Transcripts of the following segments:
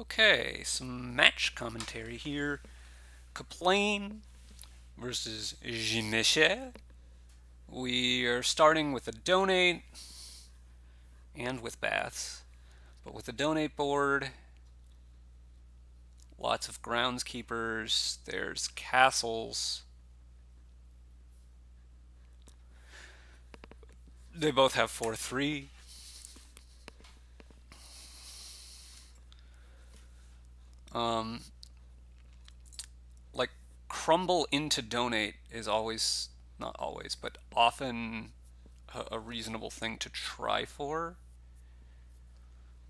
Okay, some match commentary here. Kaplane versus Jean Michel. We are starting with a donate and with baths, but with the donate board, lots of groundskeepers, there's castles. They both have 4-3. Um, like crumble into donate is always not always, but often a, a reasonable thing to try for.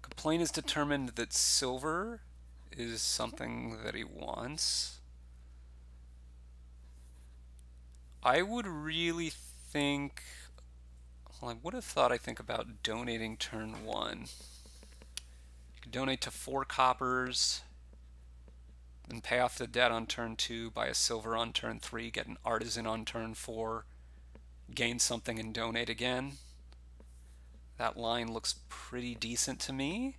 Kaplane is determined that silver is something that he wants. I would really think, well, I would have thought I think about donating turn one. You could donate to four coppers, then pay off the debt on turn two, buy a silver on turn three, get an artisan on turn four, gain something and donate again. That line looks pretty decent to me.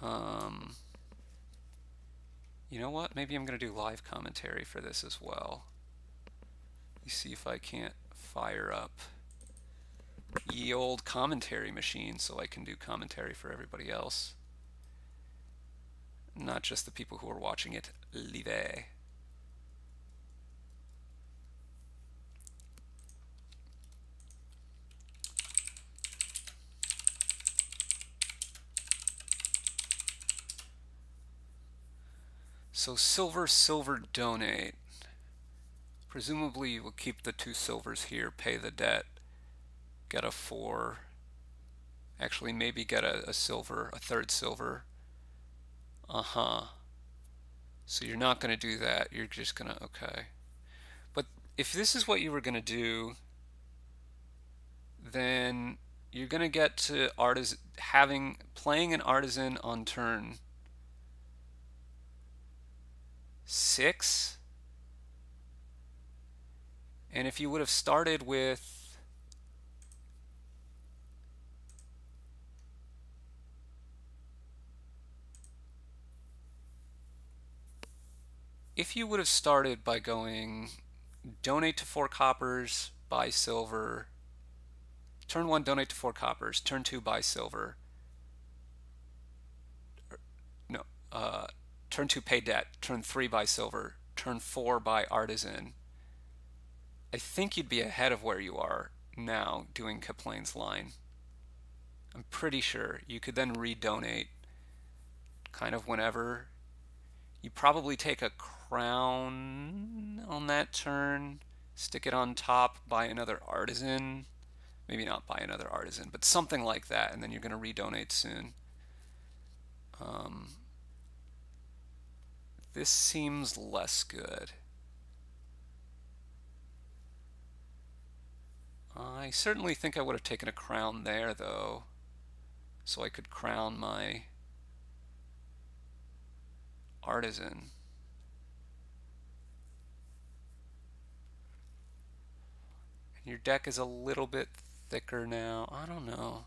Um, you know what? Maybe I'm going to do live commentary for this as well. See if I can't fire up ye old commentary machine so I can do commentary for everybody else. Not just the people who are watching it live. So silver, silver donate. Presumably you will keep the two silvers here, pay the debt, get a four, actually maybe get a, a silver, a third silver. Uh-huh. So you're not going to do that. You're just going to, okay. But if this is what you were going to do, then you're going to get to artisan having playing an artisan on turn six. And if you would have started with if you would have started by going donate to four coppers, buy silver, turn one donate to four coppers, turn two buy silver, no, uh, turn two pay debt, turn three buy silver, turn four buy artisan, I think you'd be ahead of where you are now doing Kaplane's line. I'm pretty sure you could then redonate kind of whenever. You probably take a crown on that turn, stick it on top, buy another artisan. Maybe not buy another artisan, but something like that, and then you're going to redonate soon. Um, this seems less good. I certainly think I would have taken a crown there, though, so I could crown my artisan. And Your deck is a little bit thicker now. I don't know.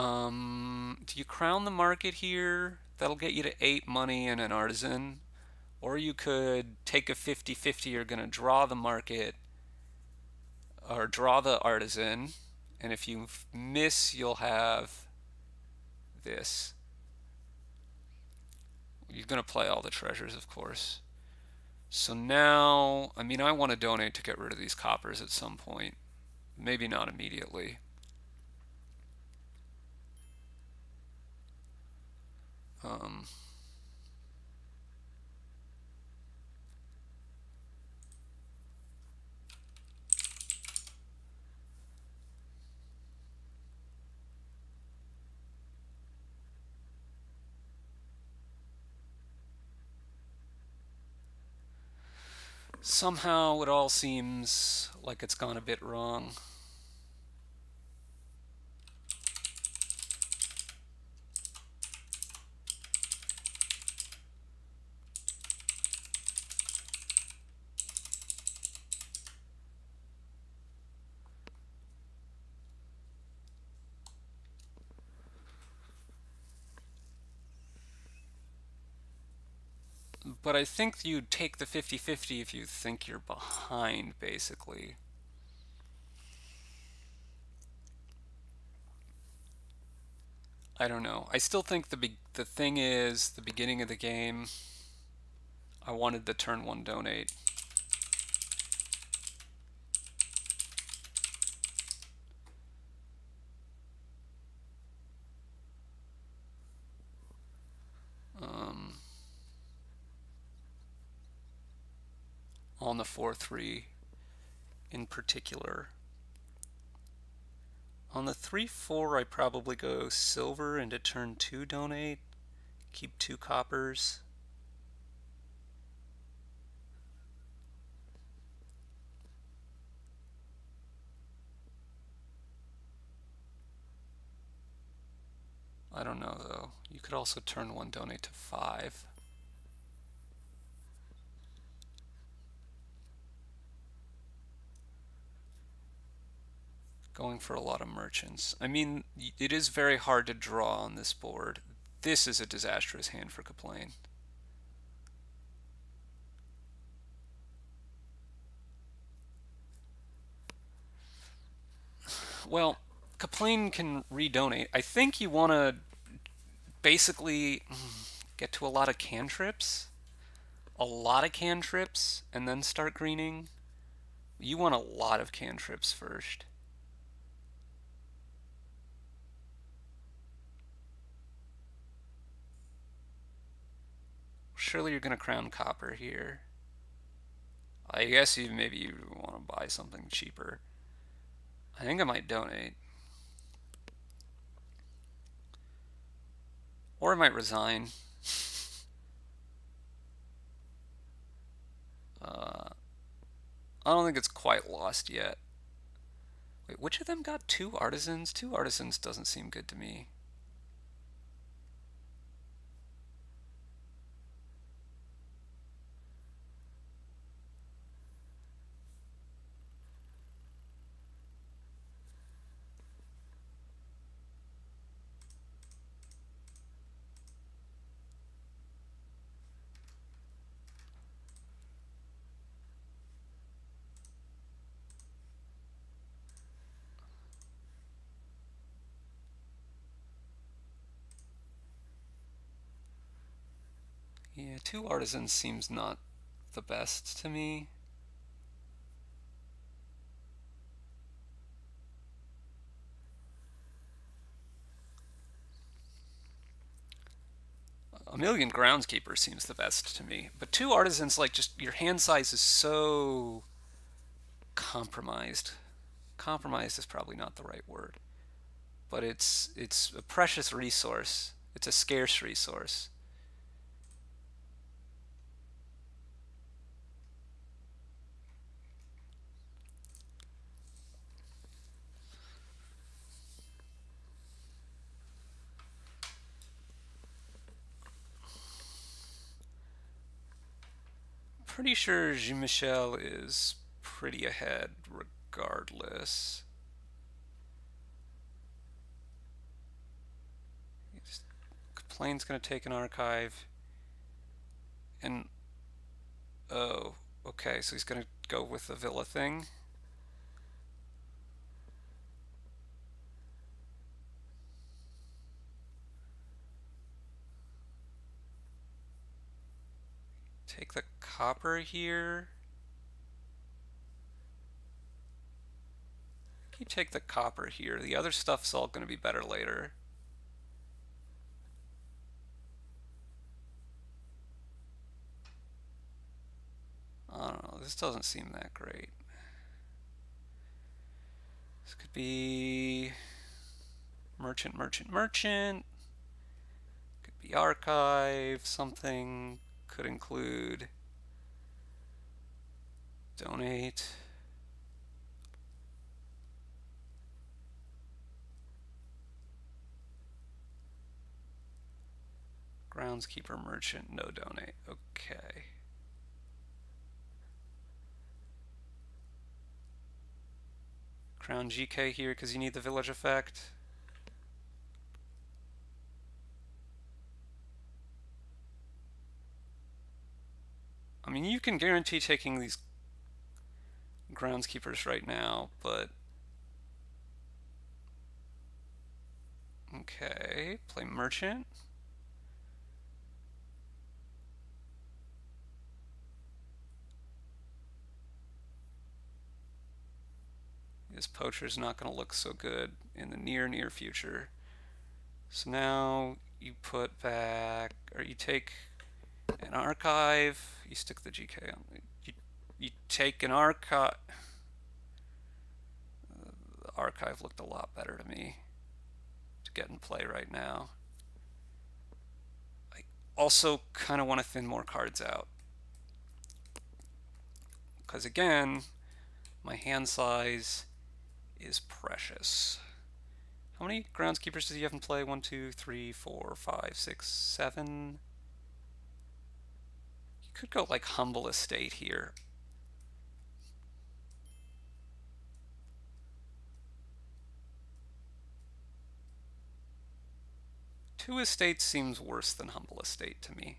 Um, do you crown the market here? That'll get you to 8 money and an artisan. Or you could take a 50-50, you're going to draw the market, or draw the artisan, and if you miss, you'll have this. You're going to play all the treasures, of course. So now, I mean, I want to donate to get rid of these coppers at some point. Maybe not immediately. Um, somehow it all seems like it's gone a bit wrong. But I think you'd take the 50-50 if you think you're behind, basically. I don't know. I still think the the thing is the beginning of the game. I wanted the turn one donate. on the 4-3 in particular. On the 3-4 I probably go silver into turn 2 donate, keep 2 coppers. I don't know though. You could also turn 1 donate to 5. Going for a lot of merchants. I mean, it is very hard to draw on this board. This is a disastrous hand for Kaplane. Well, Kaplane can redonate. I think you want to basically mm, get to a lot of cantrips. A lot of cantrips, and then start greening. You want a lot of cantrips first. Surely you're going to crown copper here. I guess you maybe you want to buy something cheaper. I think I might donate. Or I might resign. uh, I don't think it's quite lost yet. Wait, which of them got two artisans? Two artisans doesn't seem good to me. Artisans seems not the best to me. A million groundskeepers seems the best to me. But two artisans, like, just your hand size is so compromised. Compromised is probably not the right word. But it's it's a precious resource. It's a scarce resource. Pretty sure Jean Michel is pretty ahead regardless. Plane's going to take an archive. And, oh, okay, so he's going to go with the Villa thing. Take the copper here. You take the copper here. The other stuff's all going to be better later. I don't know. This doesn't seem that great. This could be merchant, merchant, merchant. Could be archive, something. Could include Donate. Groundskeeper merchant, no donate. Okay. Crown GK here because you need the village effect. I mean, you can guarantee taking these groundskeepers right now, but... Okay, play merchant. This poacher is not going to look so good in the near, near future. So now you put back, or you take an archive, you stick the GK on. You, you take an archive. The archive looked a lot better to me to get in play right now. I also kind of want to thin more cards out. Because again, my hand size is precious. How many groundskeepers does he have in play? One, two, three, four, five, six, seven. Could go like humble estate here. Two estates seems worse than humble estate to me.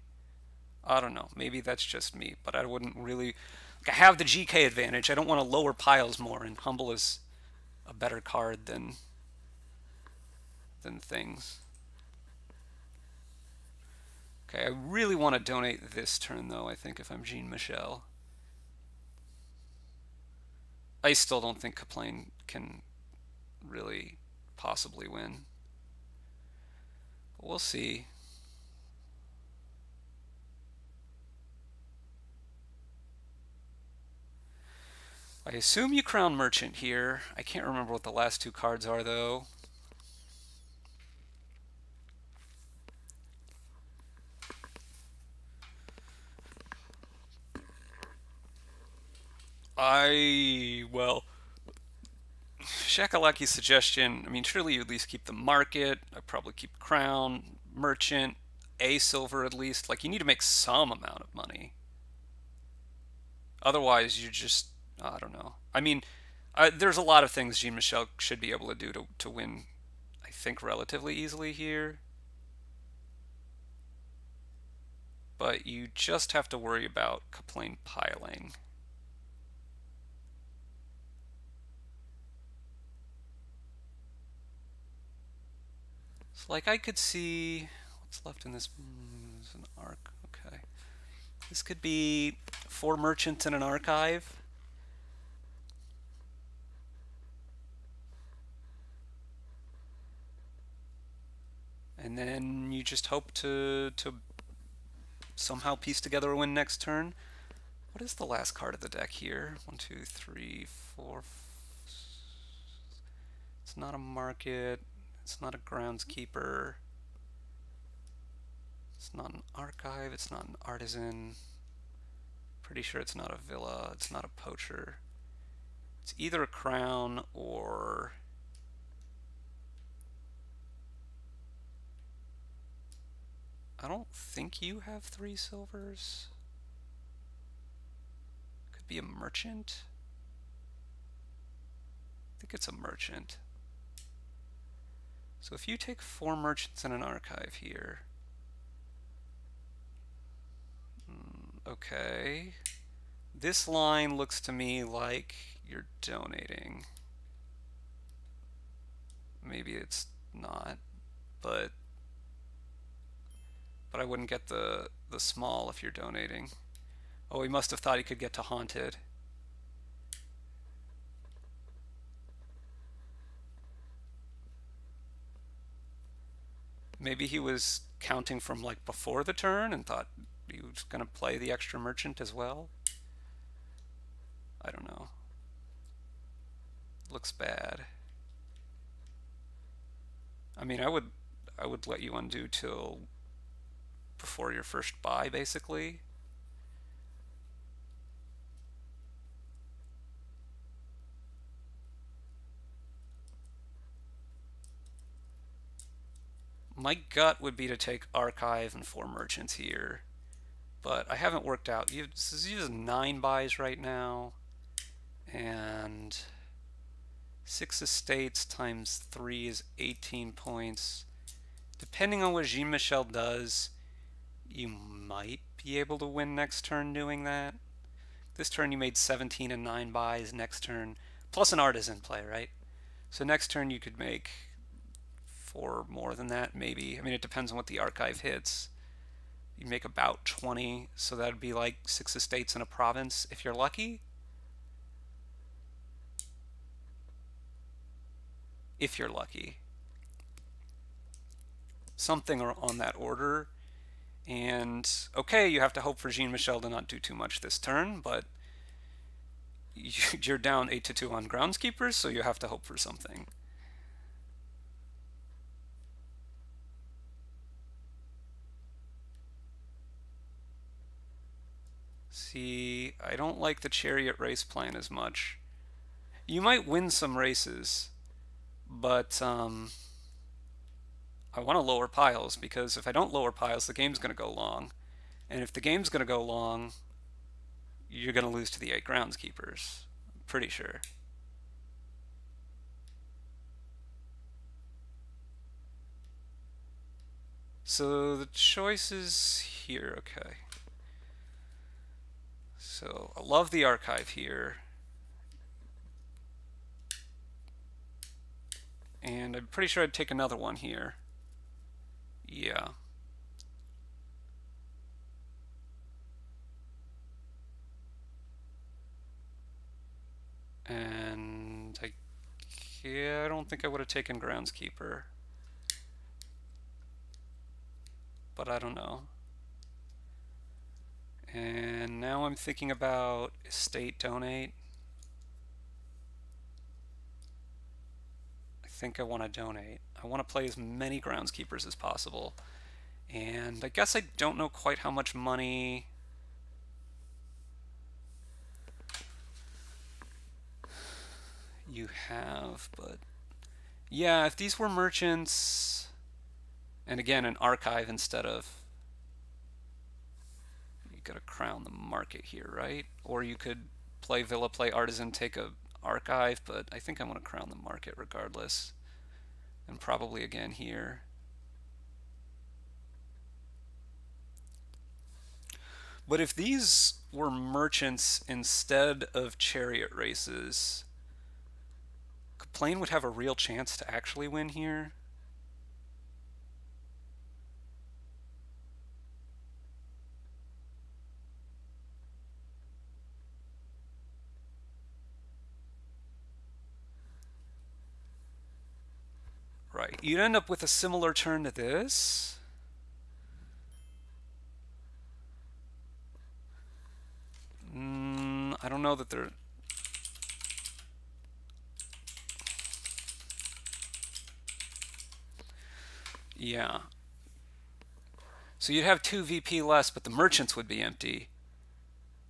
I don't know. Maybe that's just me, but I wouldn't really. Like I have the GK advantage. I don't want to lower piles more, and humble is a better card than than things. Okay, I really want to donate this turn, though, I think, if I'm Jean Michel. I still don't think Kaplane can really possibly win. But we'll see. I assume you crown Merchant here. I can't remember what the last two cards are, though. I, well, Shakalaki's suggestion, I mean, surely you at least keep the market. I'd probably keep crown, merchant, a silver at least. Like, you need to make some amount of money. Otherwise, you just, I don't know. I mean, uh, there's a lot of things Jean Michel should be able to do to, to win, I think, relatively easily here. But you just have to worry about Kaplane piling. So like I could see what's left in this mm, is an arc. Okay, this could be four merchants in an archive. And then you just hope to to somehow piece together a win next turn. What is the last card of the deck here? One, two, three, four. It's not a market. It's not a groundskeeper. It's not an archive. It's not an artisan. Pretty sure it's not a villa. It's not a poacher. It's either a crown or... I don't think you have three silvers. Could be a merchant. I think it's a merchant. So if you take four merchants in an archive here, hmm, okay, this line looks to me like you're donating. Maybe it's not, but but I wouldn't get the the small if you're donating. Oh, he must have thought he could get to haunted. Maybe he was counting from like before the turn and thought he was going to play the extra merchant as well. I don't know. Looks bad. I mean, I would I would let you undo till before your first buy, basically. My gut would be to take archive and four merchants here, but I haven't worked out. You, this is nine buys right now, and six estates times three is 18 points. Depending on what Jean Michel does, you might be able to win next turn doing that. This turn you made 17 and 9 buys, next turn, plus an artisan play, right? So next turn you could make four more than that, maybe. I mean, it depends on what the archive hits. You make about 20, so that'd be like six estates in a province if you're lucky. If you're lucky. Something on that order. And okay, you have to hope for Jean Michel to not do too much this turn, but you're down 8 to 2 on groundskeepers, so you have to hope for something. See, I don't like the chariot race plan as much. You might win some races, but um, I want to lower piles because if I don't lower piles, the game's going to go long. And if the game's going to go long, you're going to lose to the eight groundskeepers. I'm pretty sure. So the choice is here, okay. So I love the archive here. And I'm pretty sure I'd take another one here. Yeah. And I, yeah, I don't think I would have taken groundskeeper. But I don't know. And now I'm thinking about estate donate. I think I want to donate. I want to play as many groundskeepers as possible. And I guess I don't know quite how much money you have, but yeah, if these were merchants, and again, an archive instead of you got to crown the market here, right? Or you could play Villa, play Artisan, take a archive, but I think I want to crown the market regardless and probably again here. But if these were merchants instead of chariot races, Plane would have a real chance to actually win here. Right, you'd end up with a similar turn to this. Mm, I don't know that they're... Yeah. So you'd have two VP less, but the merchants would be empty.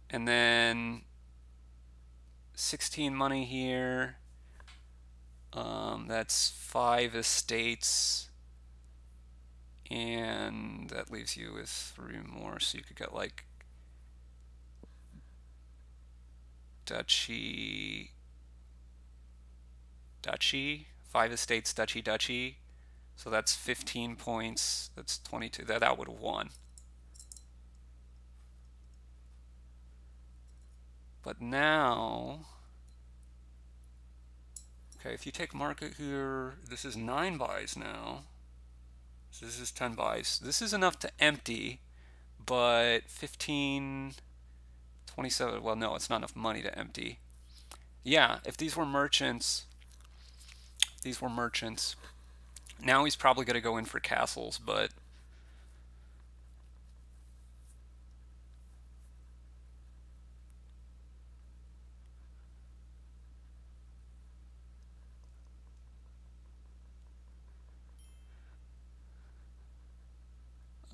And then 16 money here. Um, that's five estates. And that leaves you with three more. So you could get like duchy, duchy, five estates, duchy, duchy. So that's 15 points. That's 22. That, that would have won. But now, Okay, if you take market here, this is 9 buys now. So this is 10 buys. This is enough to empty, but 15, 27, well no, it's not enough money to empty. Yeah, if these were merchants, these were merchants, now he's probably going to go in for castles, but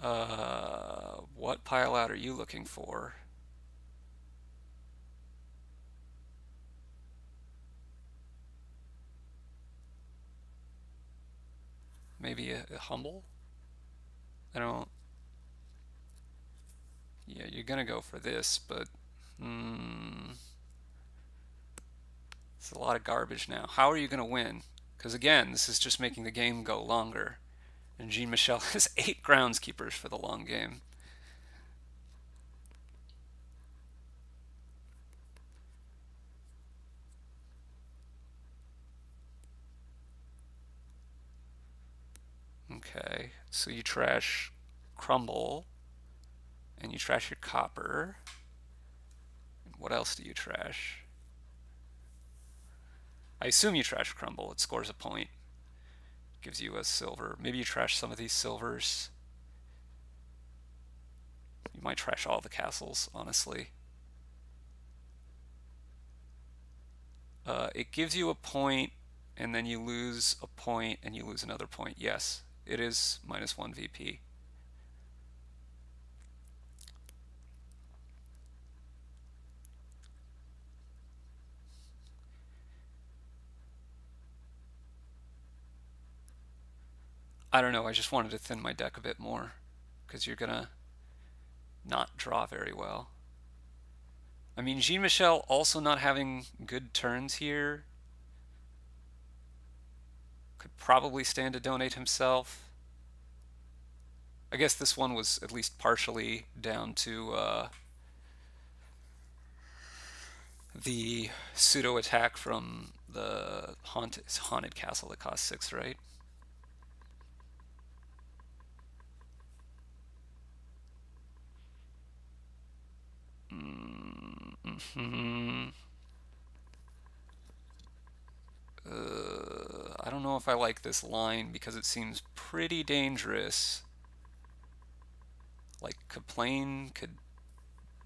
Uh, what pile out are you looking for? Maybe a, a humble? I don't. Yeah, you're gonna go for this, but hmm, it's a lot of garbage now. How are you gonna win? Because again, this is just making the game go longer. And Jean Michel has eight groundskeepers for the long game. Okay, so you trash crumble and you trash your copper. And what else do you trash? I assume you trash crumble. It scores a point. Gives you a silver. Maybe you trash some of these silvers. You might trash all the castles, honestly. Uh, it gives you a point, and then you lose a point, and you lose another point. Yes, it is minus 1 VP. I don't know, I just wanted to thin my deck a bit more because you're gonna not draw very well. I mean, Jean Michel also not having good turns here could probably stand to donate himself. I guess this one was at least partially down to uh, the pseudo attack from the haunted, haunted castle that cost six, right? Mm -hmm. Uh, I don't know if I like this line because it seems pretty dangerous. Like Kaplane could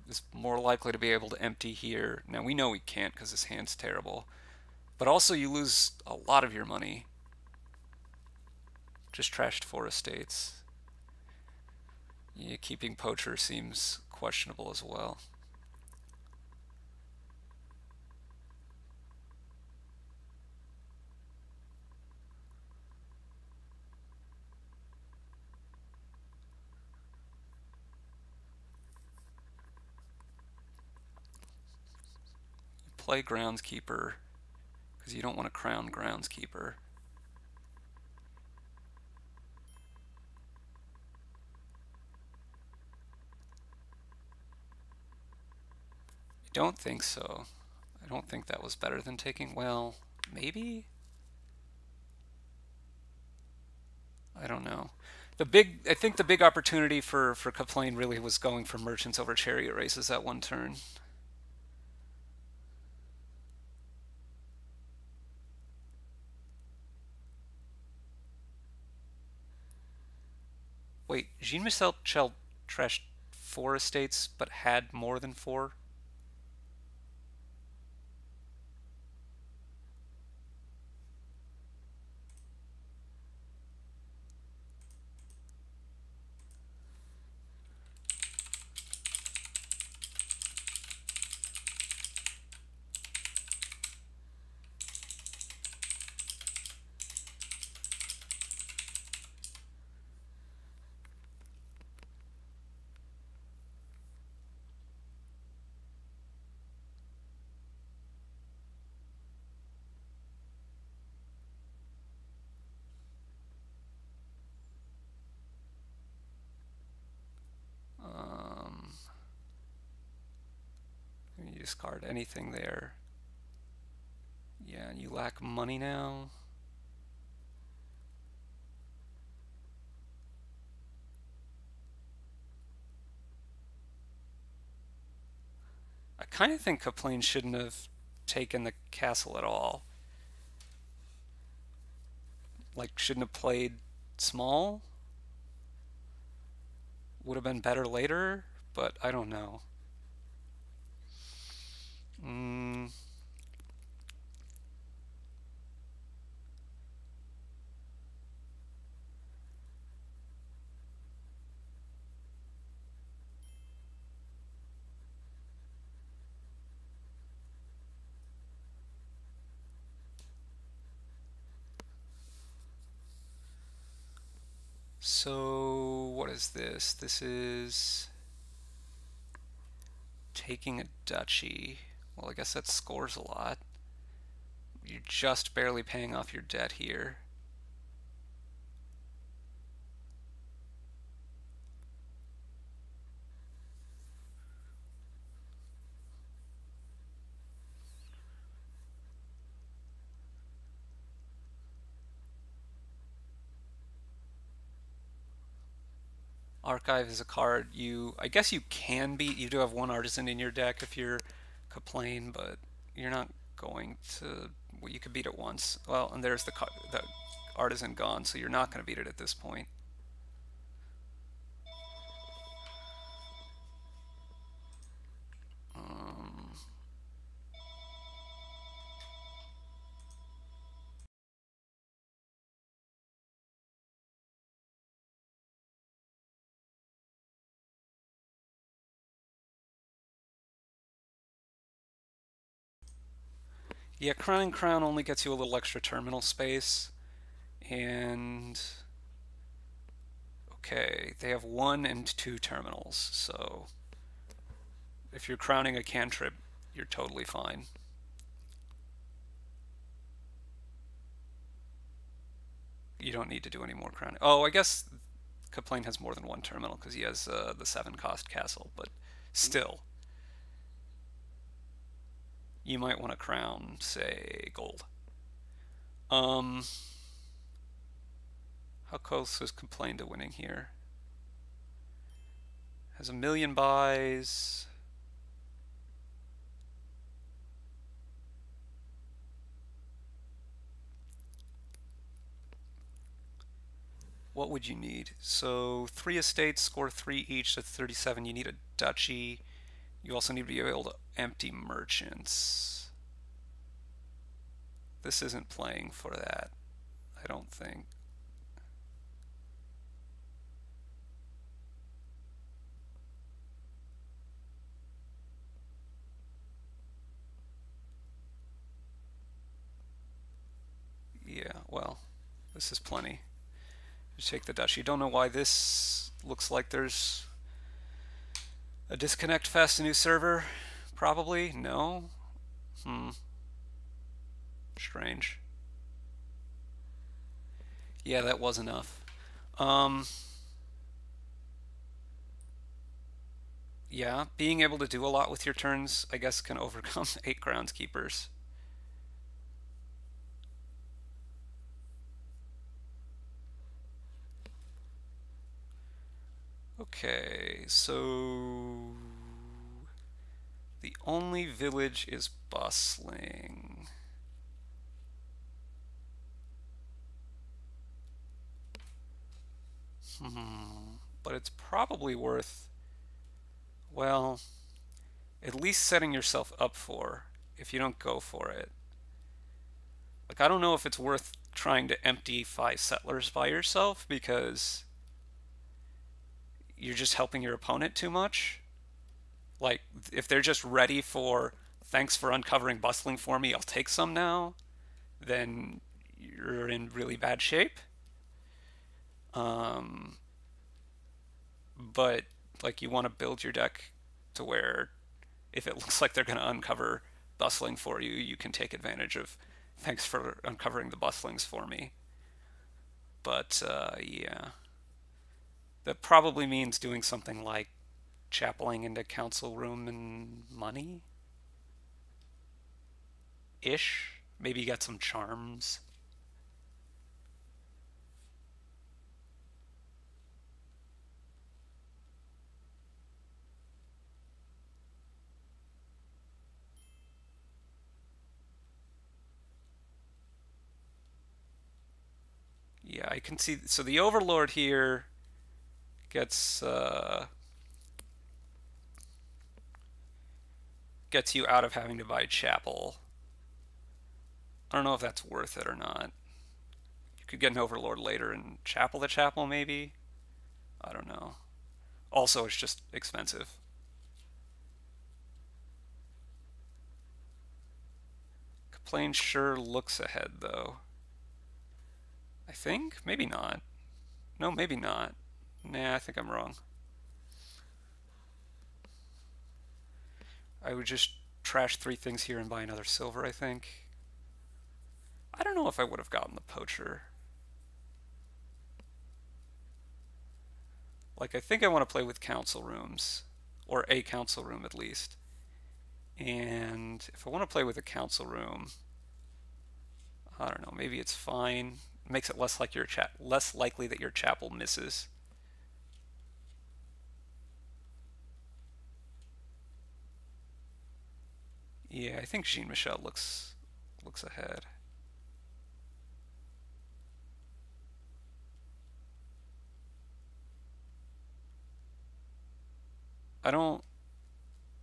is more likely to be able to empty here. Now we know he can't because his hand's terrible. But also you lose a lot of your money. Just trashed four estates. Yeah, keeping poacher seems questionable as well. play groundskeeper because you don't want to crown groundskeeper. Don't think so. I don't think that was better than taking, well, maybe? I don't know. The big, I think the big opportunity for, for Kaplane really was going for merchants over chariot races that one turn. Wait, Jean Michel trashed four estates but had more than four? Discard anything there. Yeah, and you lack money now. I kind of think Kaplane shouldn't have taken the castle at all. Like, shouldn't have played small. Would have been better later, but I don't know. Mm. So what is this? This is taking a duchy. Well, I guess that scores a lot. You're just barely paying off your debt here. Archive is a card you, I guess you can beat. You do have one artisan in your deck if you're Kaplane, but you're not going to, well, you could beat it once. Well, and there's the, the artisan gone, so you're not going to beat it at this point. Yeah, Crowning Crown only gets you a little extra terminal space. And... Okay, they have one and two terminals, so... If you're crowning a cantrip, you're totally fine. You don't need to do any more crowning. Oh, I guess Kaplane has more than one terminal because he has uh, the seven cost castle, but still you might want to crown, say, gold. Um, how close is Kaplane to winning here? Has a million buys. What would you need? So three estates, score three each, that's 37. You need a duchy. You also need to be able to empty merchants. This isn't playing for that, I don't think. Yeah, well, this is plenty. Take the Dutch. You don't know why this looks like there's a disconnect fast a new server? Probably? No? Hmm. Strange. Yeah, that was enough. Um, yeah, being able to do a lot with your turns, I guess, can overcome eight groundskeepers. Okay, so the only village is bustling. Hmm, but it's probably worth, well, at least setting yourself up for if you don't go for it. Like, I don't know if it's worth trying to empty five settlers by yourself because you're just helping your opponent too much. Like, if they're just ready for, thanks for uncovering bustling for me, I'll take some now, then you're in really bad shape. Um, but, like, you want to build your deck to where if it looks like they're going to uncover bustling for you, you can take advantage of, thanks for uncovering the bustlings for me. But, uh, yeah. That probably means doing something like chapeling into council room and money? Ish. Maybe get some charms. Yeah, I can see. So the Overlord here gets uh, gets you out of having to buy chapel. I don't know if that's worth it or not. You could get an overlord later and chapel the chapel maybe. I don't know. Also, it's just expensive. Kaplane sure looks ahead though. I think? Maybe not. No, maybe not. Nah, I think I'm wrong. I would just trash three things here and buy another silver, I think. I don't know if I would have gotten the poacher. Like, I think I want to play with council rooms, or a council room at least. And if I want to play with a council room, I don't know, maybe it's fine. It makes it less like your cha less likely that your chapel misses. Yeah, I think Jean Michel looks looks ahead. I don't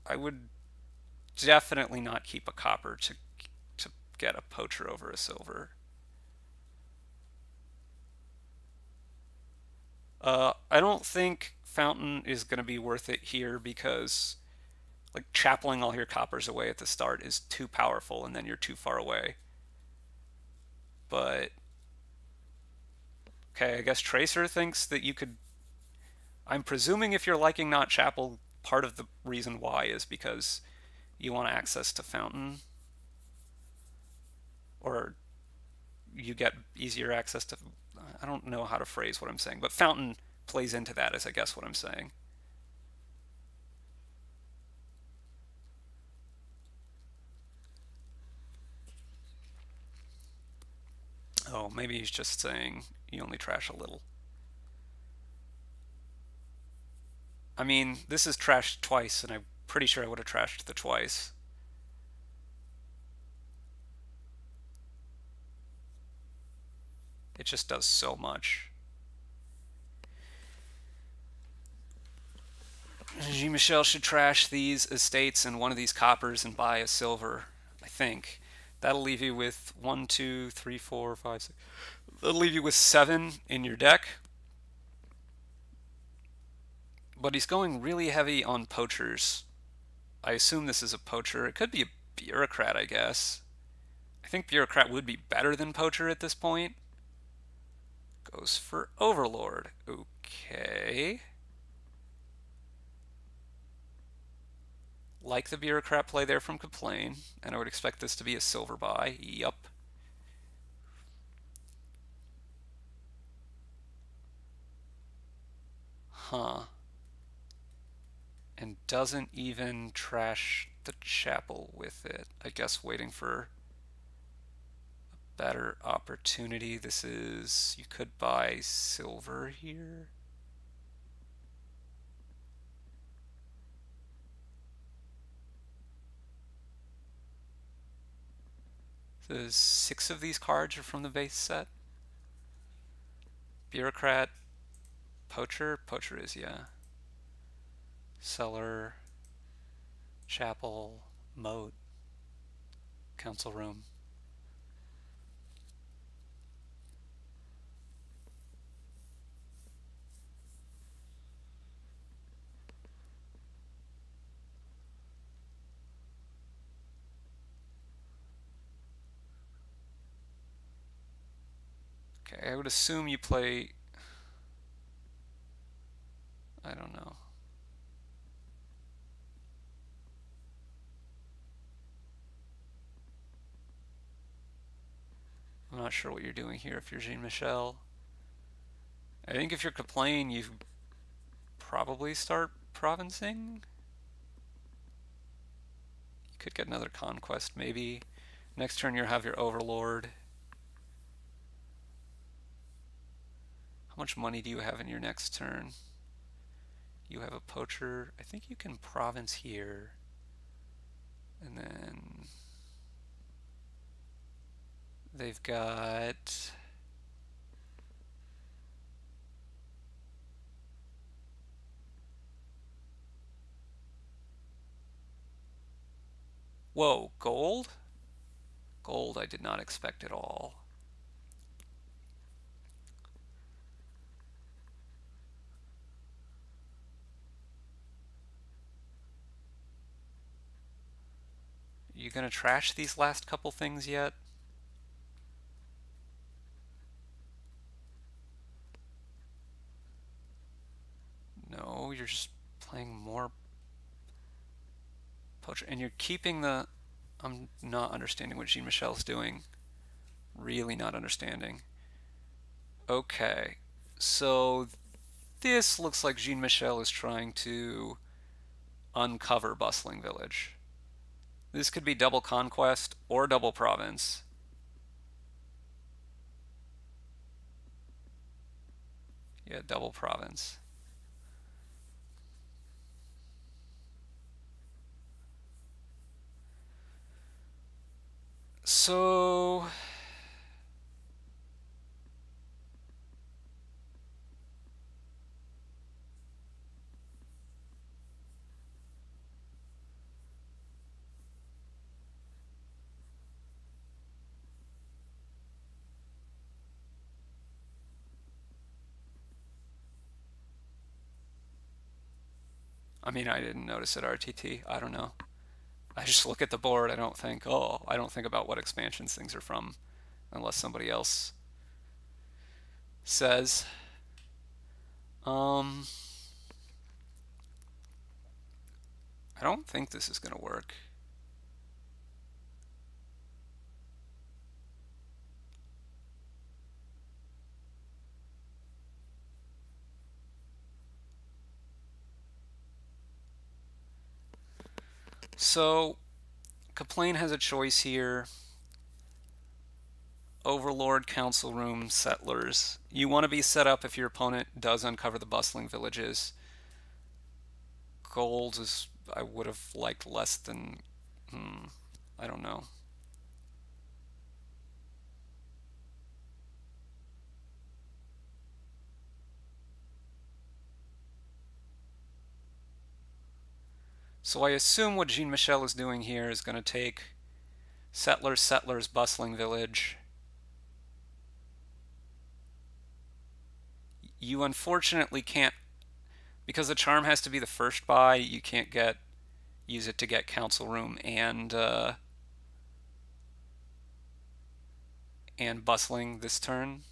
I would definitely not keep a copper to to get a poacher over a silver. Uh, I don't think Fountain is going to be worth it here because like chapeling all your coppers away at the start is too powerful and then you're too far away. But okay, I guess Tracer thinks that you could I'm presuming if you're liking not chapel, part of the reason why is because you want access to Fountain or you get easier access to I don't know how to phrase what I'm saying, but Fountain plays into that as I guess what I'm saying. Oh, maybe he's just saying you only trash a little. I mean, this is trashed twice, and I'm pretty sure I would have trashed the twice. It just does so much. Jean Michel should trash these estates and one of these coppers and buy a silver, I think. That'll leave you with one, two, three, four, five, six. That'll leave you with seven in your deck. But he's going really heavy on poachers. I assume this is a poacher. It could be a bureaucrat, I guess. I think bureaucrat would be better than poacher at this point. Goes for overlord. Okay. Like the bureaucrat play there from Kaplane, and I would expect this to be a silver buy. Yup. Huh. And doesn't even trash the chapel with it. I guess waiting for a better opportunity. This is, you could buy silver here. The six of these cards are from the base set. Bureaucrat, Poacher, Poacher is, yeah. Cellar, Chapel, Moat, Council Room. Okay, I would assume you play... I don't know. I'm not sure what you're doing here if you're Jean Michel. I think if you're Kaplane, you probably start provincing. You could get another conquest, maybe. Next turn you have your Overlord. Much money do you have in your next turn? You have a poacher. I think you can province here. And then they've got Whoa, gold? Gold I did not expect at all. you gonna trash these last couple things yet? No, you're just playing more poetry. And you're keeping the... I'm not understanding what Jean Michel's doing. Really not understanding. Okay, so this looks like Jean Michel is trying to uncover Bustling Village. This could be double conquest or double province. Yeah, double province. So I mean, I didn't notice it RTT. I don't know. I just look at the board. I don't think, oh, I don't think about what expansions things are from unless somebody else says. Um, I don't think this is going to work. So, Kaplane has a choice here. Overlord, Council Room, Settlers. You want to be set up if your opponent does uncover the bustling villages. Gold is, I would have liked less than, hmm, I don't know. So I assume what Jean Michel is doing here is going to take Settlers, Settlers, Bustling Village. You unfortunately can't, because the charm has to be the first buy, you can't get, use it to get Council Room and, uh, and Bustling this turn.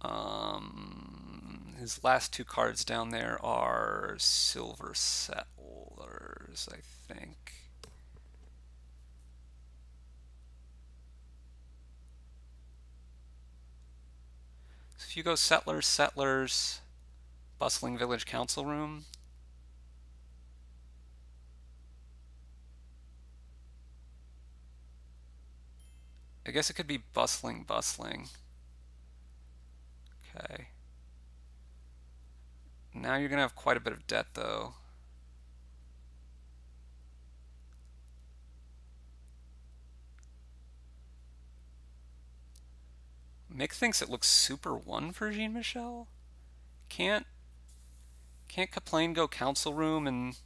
Um, his last two cards down there are Silver Settlers, I think. So if you go Settlers, Settlers, Bustling Village Council Room, I guess it could be bustling, bustling. Okay. Now you're going to have quite a bit of debt, though. Mick thinks it looks super one for Jean Michel. Can't can't Kaplane go council room and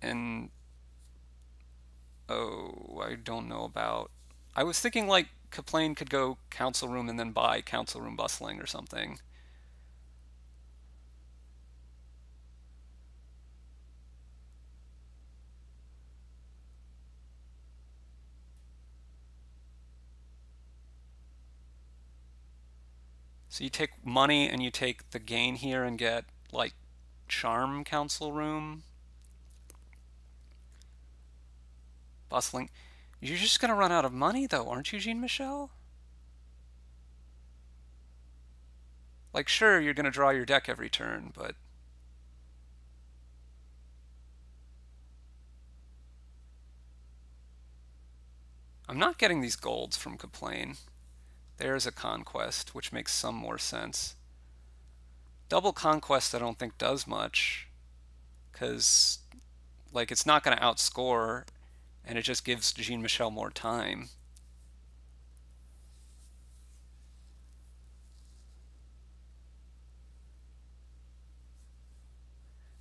and oh I don't know about I was thinking like Kaplane could go council room and then buy council room bustling or something. So you take money and you take the gain here and get like charm council room. Bustling. You're just going to run out of money though, aren't you, Jean Michel? Like sure, you're going to draw your deck every turn, but I'm not getting these golds from Kaplane. There's a conquest, which makes some more sense. Double conquest I don't think does much, because like it's not going to outscore, and it just gives Jean Michel more time.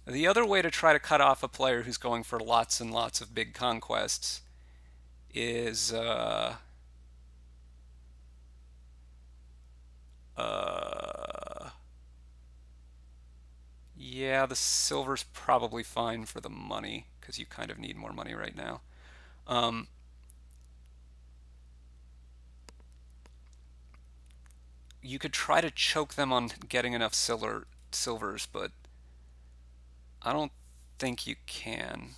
The other way to try to cut off a player who's going for lots and lots of big conquests is uh, Uh, yeah, the silver's probably fine for the money because you kind of need more money right now. Um, you could try to choke them on getting enough silver silvers, but I don't think you can.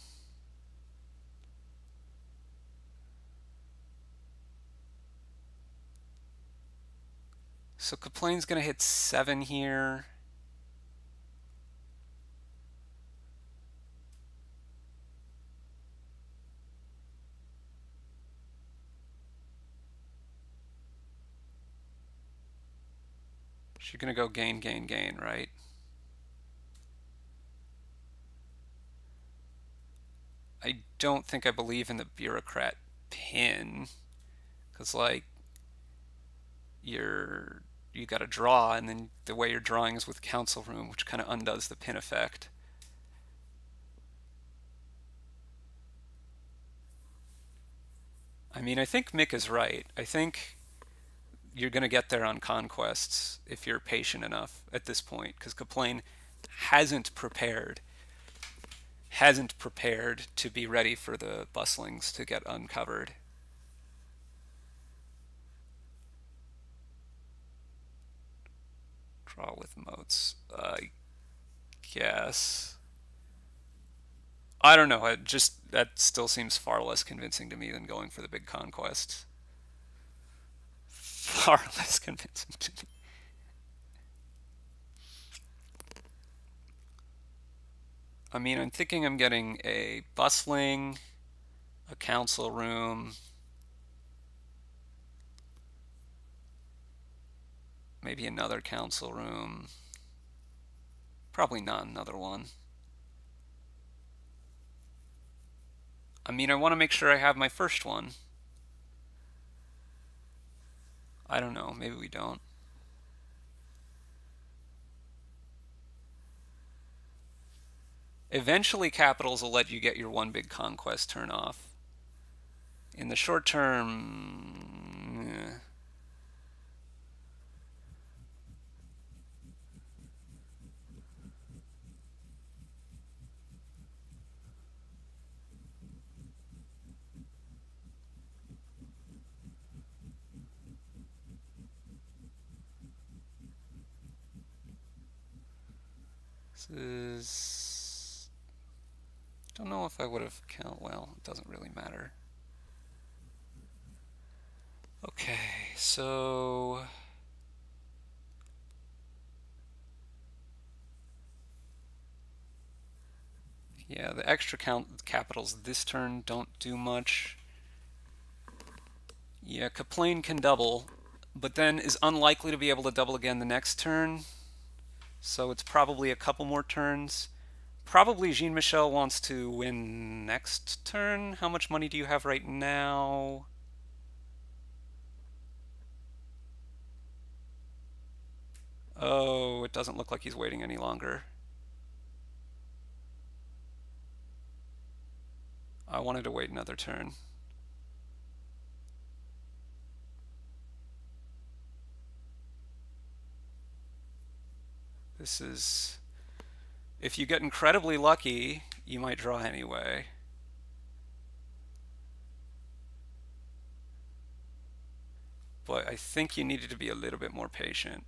So Kaplane's going to hit 7 here. You're going to go gain, gain, gain, right? I don't think I believe in the bureaucrat pin because like you're you got to draw and then the way you're drawing is with council room which kind of undoes the pin effect. I mean I think Mick is right. I think you're going to get there on conquests if you're patient enough at this point because Kaplane hasn't prepared hasn't prepared to be ready for the bustlings to get uncovered. Draw with moats. I guess. I don't know. It just that still seems far less convincing to me than going for the big conquest. Far less convincing to me. I mean, I'm thinking I'm getting a bustling, a council room, maybe another council room, probably not another one. I mean, I want to make sure I have my first one. I don't know, maybe we don't. Eventually, capitals will let you get your one big conquest turn off. In the short term, eh. This is don't know if I would have count well, it doesn't really matter. Okay, so Yeah, the extra count capitals this turn don't do much. Yeah, Kaplane can double, but then is unlikely to be able to double again the next turn. So it's probably a couple more turns. Probably Jean-Michel wants to win next turn. How much money do you have right now? Oh, it doesn't look like he's waiting any longer. I wanted to wait another turn. This is if you get incredibly lucky, you might draw anyway. But I think you needed to be a little bit more patient.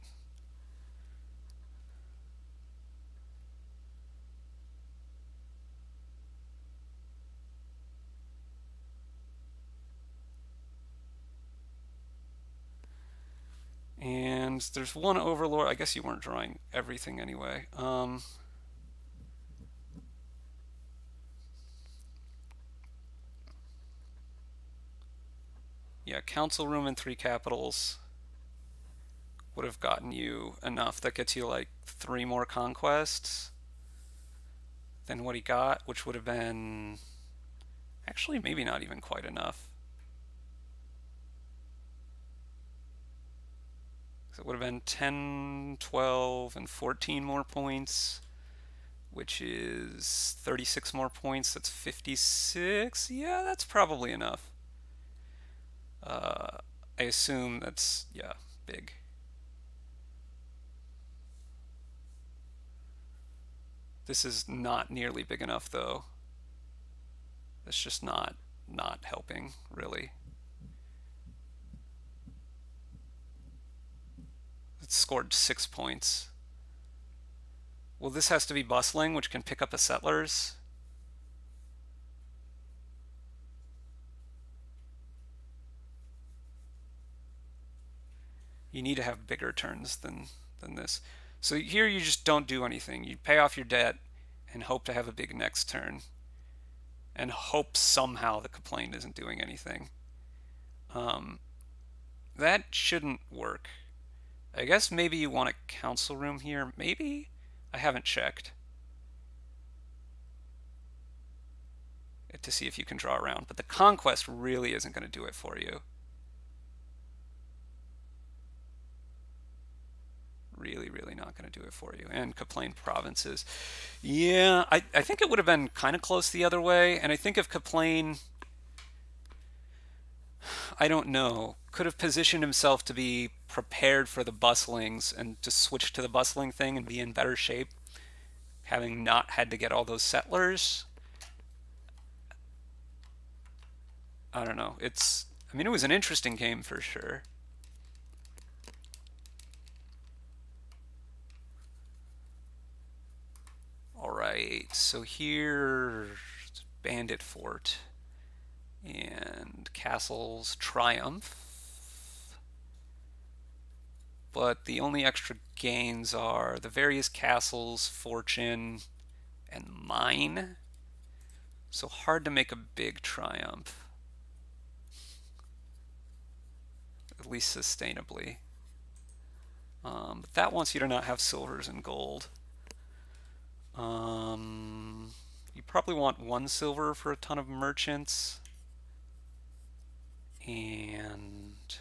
And there's one overlord. I guess you weren't drawing everything anyway. Um, yeah, council room and three capitals would have gotten you enough. That gets you like three more conquests than what he got, which would have been actually maybe not even quite enough. So it would have been 10, 12, and 14 more points, which is 36 more points. That's 56. Yeah, that's probably enough. Uh, I assume that's, yeah, big. This is not nearly big enough though. It's just not, not helping really. Scored six points. Well, this has to be bustling, which can pick up the settlers. You need to have bigger turns than, than this. So here you just don't do anything. You pay off your debt and hope to have a big next turn. And hope somehow the complaint isn't doing anything. Um, that shouldn't work. I guess maybe you want a council room here. Maybe? I haven't checked. To see if you can draw around. But the conquest really isn't going to do it for you. really, really not going to do it for you. And Kaplane provinces. Yeah, I, I think it would have been kind of close the other way. And I think if Kaplane, I don't know, could have positioned himself to be prepared for the bustlings and to switch to the bustling thing and be in better shape, having not had to get all those settlers. I don't know. It's, I mean, it was an interesting game for sure. All right, so here, Bandit Fort and Castles Triumph. But the only extra gains are the various castles, fortune, and mine. So hard to make a big triumph. At least sustainably. Um, but that wants you to not have silvers and gold. Um, you probably want one silver for a ton of merchants. And,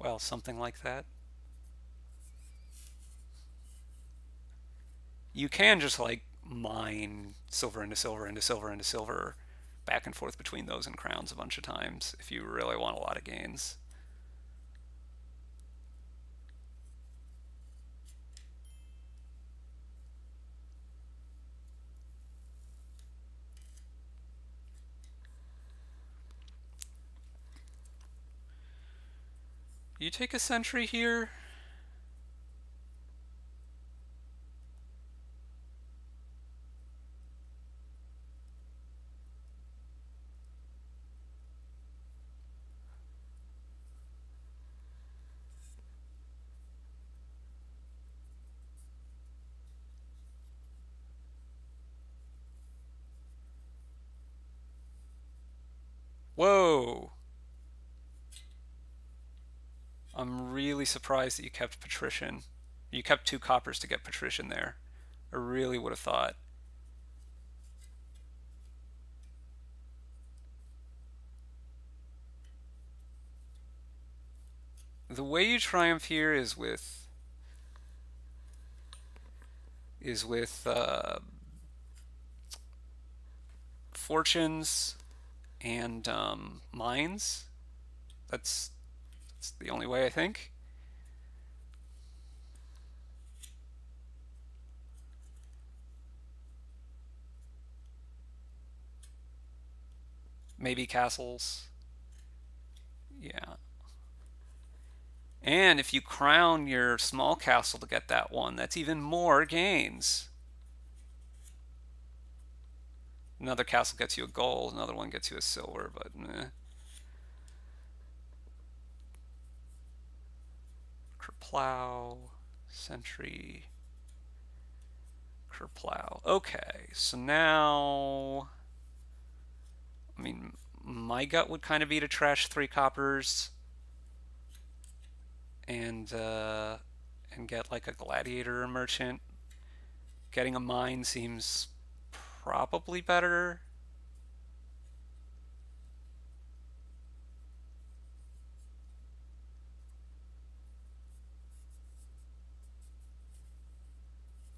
well, something like that. You can just like mine silver into silver into silver into silver back and forth between those and crowns a bunch of times if you really want a lot of gains. You take a sentry here. Whoa! I'm really surprised that you kept patrician. You kept two coppers to get patrician there. I really would have thought. The way you triumph here is with is with uh, fortunes and um, mines. That's it's the only way, I think. Maybe castles. Yeah. And if you crown your small castle to get that one, that's even more gains. Another castle gets you a gold, another one gets you a silver, but eh. Kerplow, Sentry, Kerplow. Okay, so now, I mean, my gut would kind of be to trash three coppers and uh, and get like a gladiator or merchant. Getting a mine seems probably better.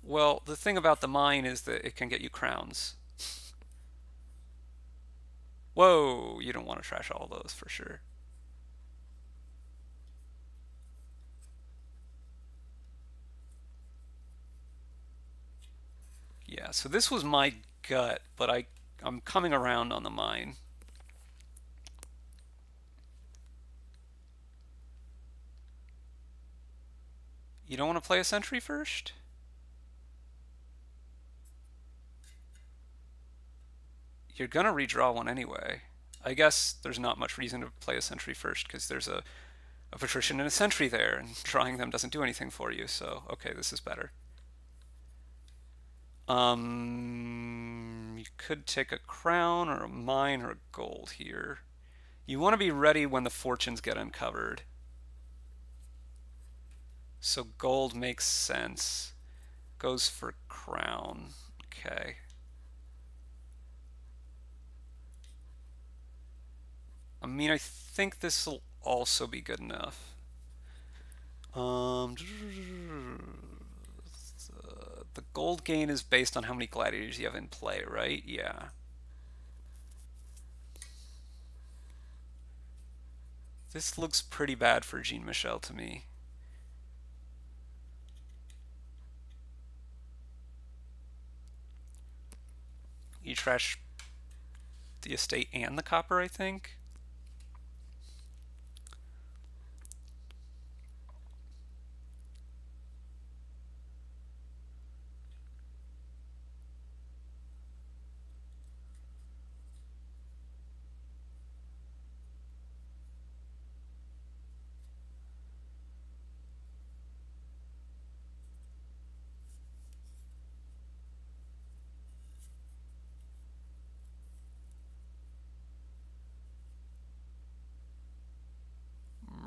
Well, the thing about the mine is that it can get you crowns. Whoa, you don't want to trash all those for sure. Yeah, so this was my gut, but I, I'm coming around on the mine. You don't want to play a sentry first? You're going to redraw one anyway. I guess there's not much reason to play a sentry first because there's a, a patrician and a sentry there, and drawing them doesn't do anything for you, so okay, this is better. Um, you could take a crown or a mine or a gold here. You want to be ready when the fortunes get uncovered. So gold makes sense. Goes for crown. Okay. I mean, I think this will also be good enough. Um, the gold gain is based on how many gladiators you have in play, right? Yeah. This looks pretty bad for Jean Michel to me. You trash the estate and the copper, I think.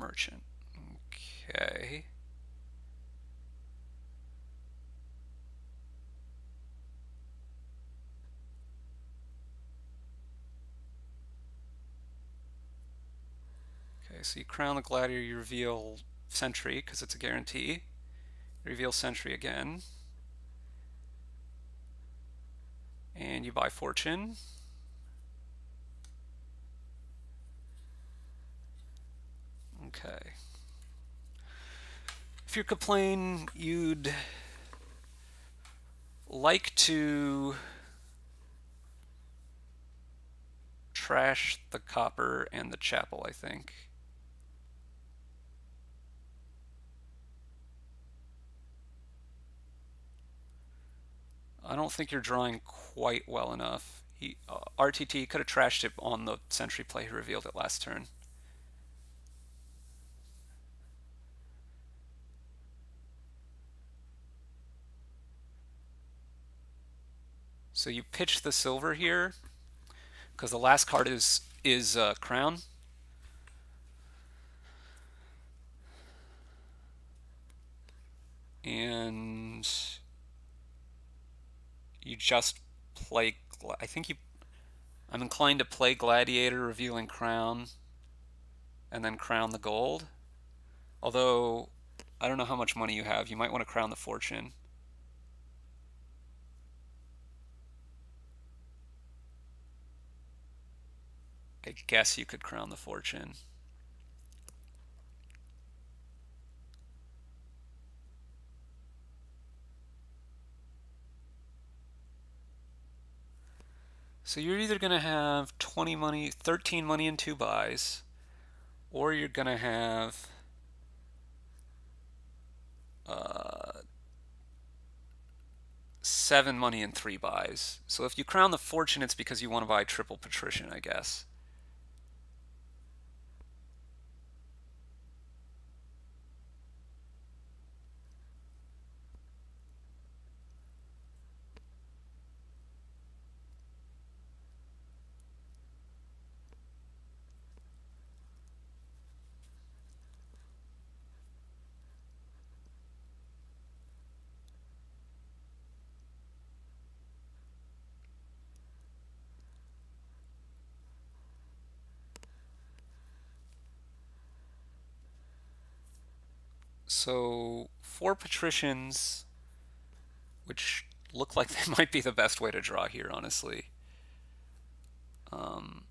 merchant. Okay. Okay, so you crown the gladiator, you reveal sentry because it's a guarantee. reveal sentry again. And you buy fortune. Okay. If you're you'd like to trash the copper and the chapel, I think. I don't think you're drawing quite well enough. He, uh, RTT could have trashed it on the sentry play he revealed it last turn. So you pitch the silver here because the last card is is uh, crown. And you just play, I think you, I'm inclined to play Gladiator, revealing crown, and then crown the gold. Although, I don't know how much money you have. You might want to crown the fortune. I guess you could crown the fortune. So you're either going to have 20 money, 13 money and two buys, or you're going to have uh, seven money and three buys. So if you crown the fortune, it's because you want to buy triple patrician, I guess. So four patricians, which look like they might be the best way to draw here, honestly. Um,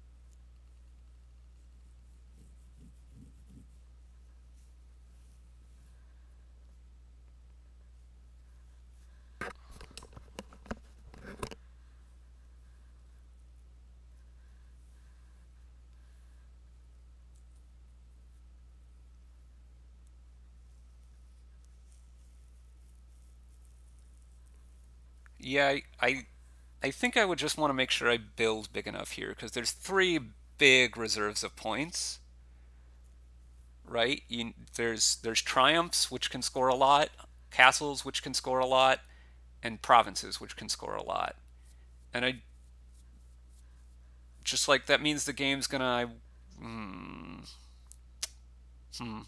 Yeah, I, I think I would just want to make sure I build big enough here because there's three big reserves of points, right? You, there's there's triumphs which can score a lot, castles which can score a lot, and provinces which can score a lot. And I just like that means the game's gonna. I, hmm, hmm.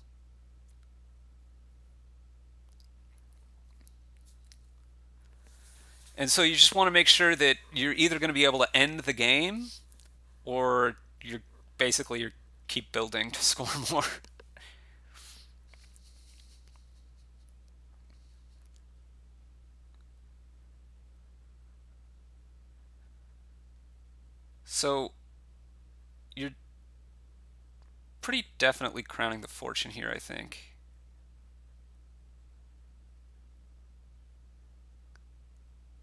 And so you just want to make sure that you're either going to be able to end the game or you're basically you keep building to score more. So you're pretty definitely crowning the fortune here, I think.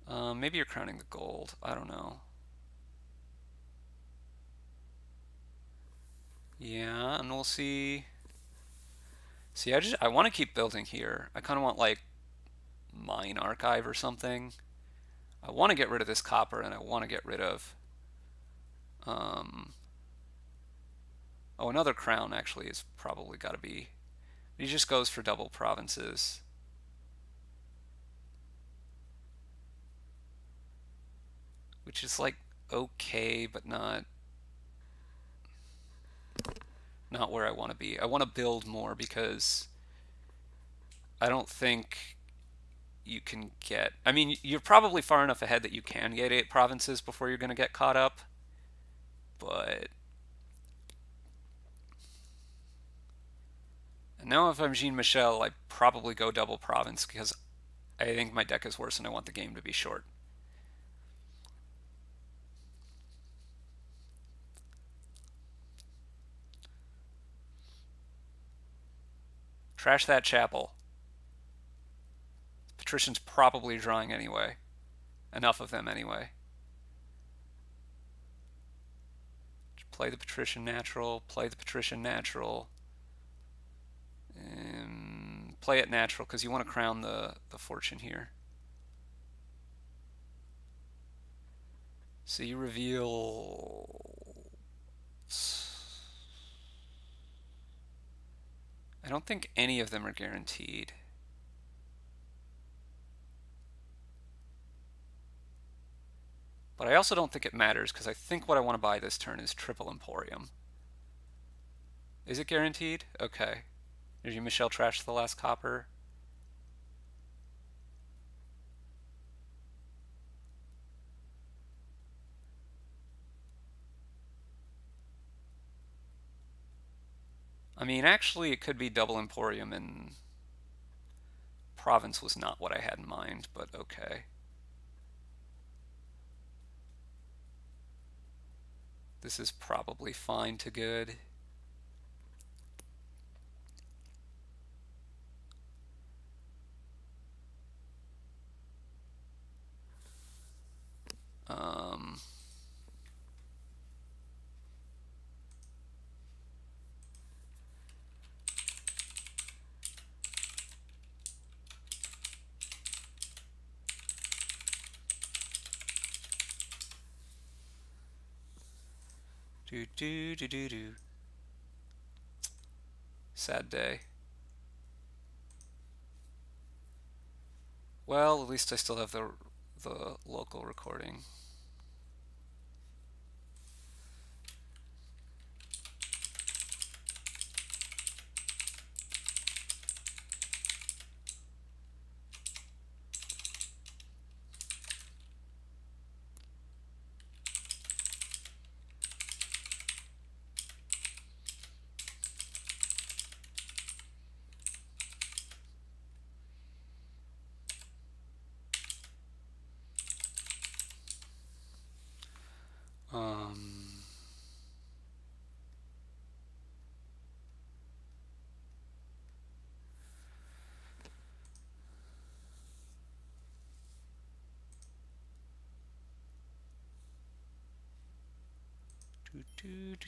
Um, maybe you're crowning the gold. I don't know. Yeah, and we'll see. See, I just I want to keep building here. I kind of want like mine archive or something. I want to get rid of this copper and I want to get rid of um oh another crown actually is probably got to be he just goes for double provinces. Which is like okay, but not not where I want to be. I want to build more because I don't think you can get. I mean, you're probably far enough ahead that you can get eight provinces before you're going to get caught up. But now, if I'm Jean Michel, I probably go double province because I think my deck is worse and I want the game to be short. Trash that chapel. Patrician's probably drawing anyway. Enough of them anyway. Play the Patrician natural, play the Patrician natural. And play it natural because you want to crown the, the fortune here. So you reveal I don't think any of them are guaranteed. But I also don't think it matters because I think what I want to buy this turn is Triple Emporium. Is it guaranteed? Okay. Did you Michel trash the last copper? I mean, actually, it could be double Emporium and Province was not what I had in mind, but okay. This is probably fine to good. Um... Do do do do. Sad day. Well, at least I still have the the local recording.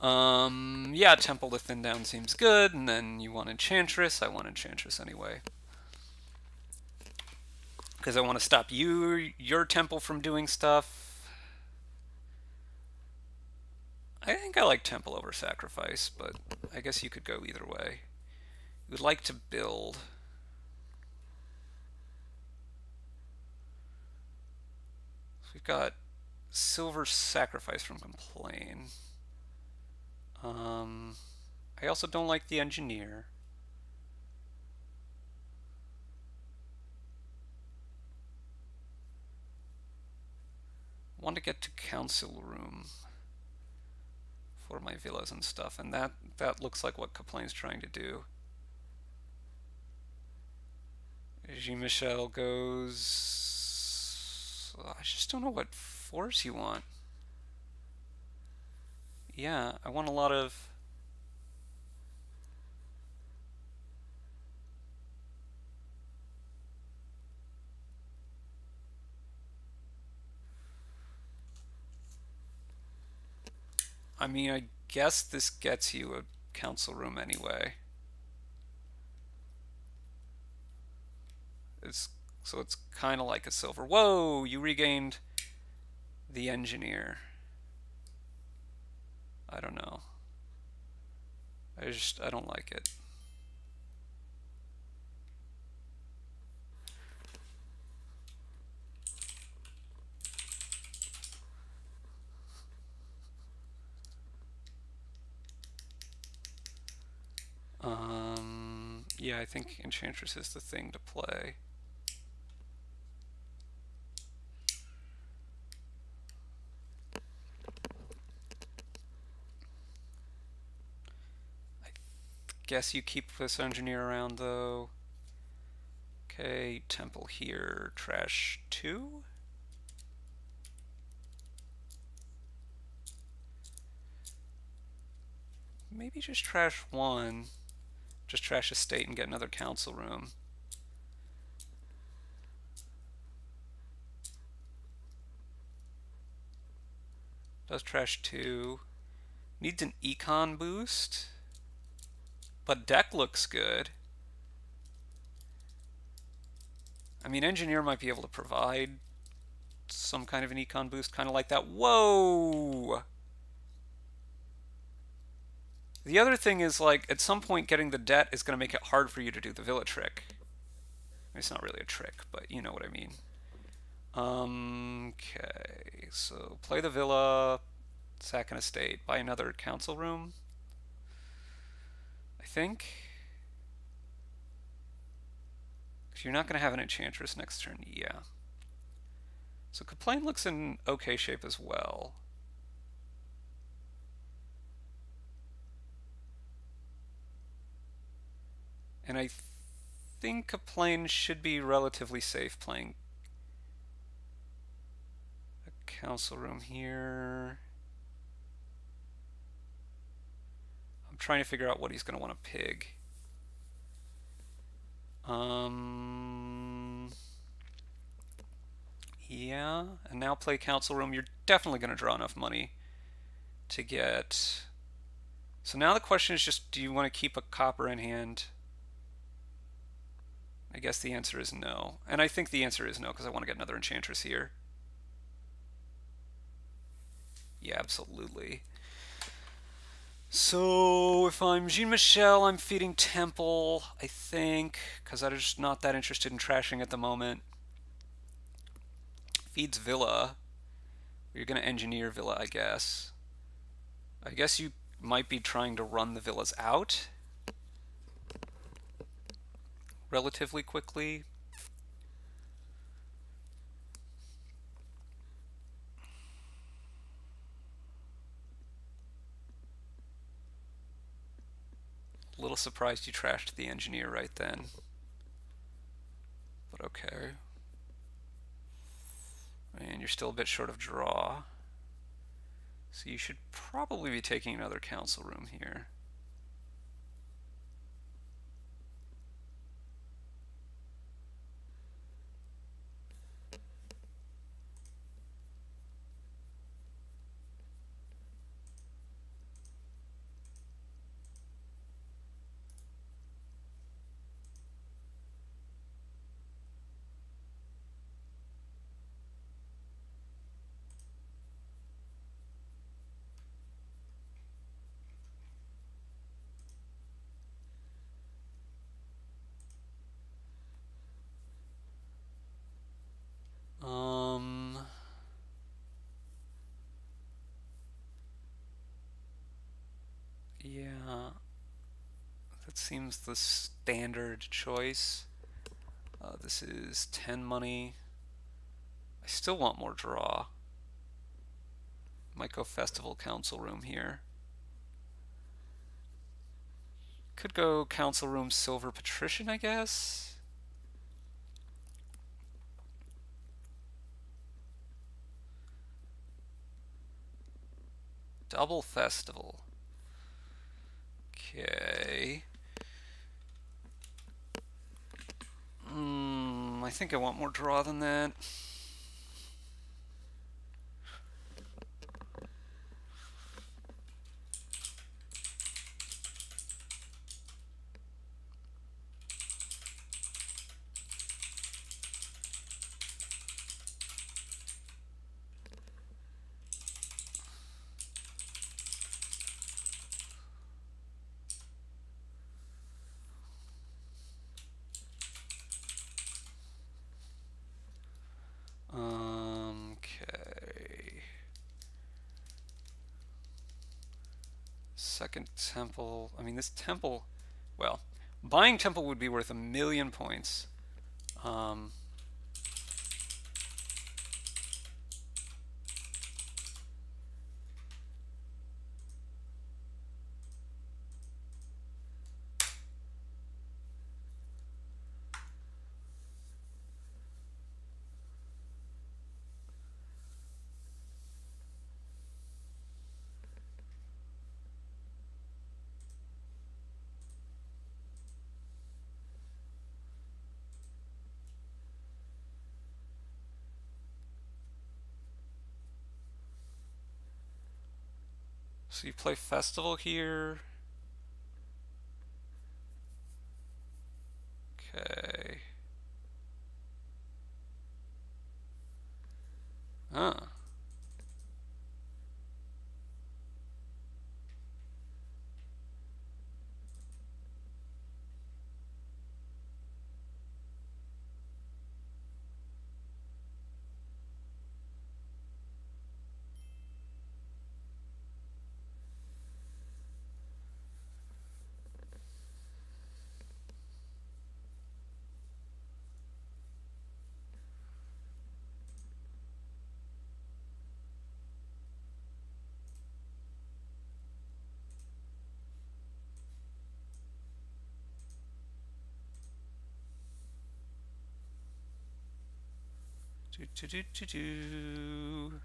Um, yeah, Temple to Thin Down seems good, and then you want Enchantress. I want Enchantress anyway. Because I want to stop you, your Temple from doing stuff. I think I like Temple over Sacrifice, but I guess you could go either way. You would like to build... So we've got Silver Sacrifice from Kaplane. Um, I also don't like the engineer. I want to get to council room for my villas and stuff, and that that looks like what Kaplane's trying to do. Jean Michel goes. I just don't know what force you want yeah, I want a lot of I mean, I guess this gets you a council room anyway. It's so it's kind of like a silver. Whoa, you regained the engineer. I don't know. I just, I don't like it. Um, yeah, I think Enchantress is the thing to play. Guess you keep this engineer around though. Okay, temple here, trash two. Maybe just trash one. Just trash a state and get another council room. Does trash two. Needs an econ boost. But deck looks good. I mean, engineer might be able to provide some kind of an econ boost, kind of like that. Whoa! The other thing is, like, at some point getting the debt is going to make it hard for you to do the villa trick. It's not really a trick, but you know what I mean. Um, okay, so play the villa, sack an estate, buy another council room think. Because you're not going to have an Enchantress next turn, yeah. So Kaplane looks in okay shape as well. And I think Kaplane should be relatively safe playing a council room here. Trying to figure out what he's going to want to pig. Um, yeah, and now play Council Room. You're definitely going to draw enough money to get... So now the question is just, do you want to keep a copper in hand? I guess the answer is no. And I think the answer is no, because I want to get another Enchantress here. Yeah, absolutely. So if I'm Jean Michel, I'm feeding Temple, I think, because I'm just not that interested in trashing at the moment. feeds Villa. You're going to engineer Villa, I guess. I guess you might be trying to run the villas out relatively quickly. A little surprised you trashed the engineer right then. But okay. And you're still a bit short of draw. So you should probably be taking another council room here. Seems the standard choice. Uh, this is 10 money. I still want more draw. Might go Festival Council Room here. Could go Council Room Silver Patrician, I guess. Double Festival. Okay. Hmm, I think I want more draw than that. Second temple. I mean, this temple, well, buying temple would be worth a million points. Um, So you play Festival here. Okay. Huh. Do, do, do, do, do.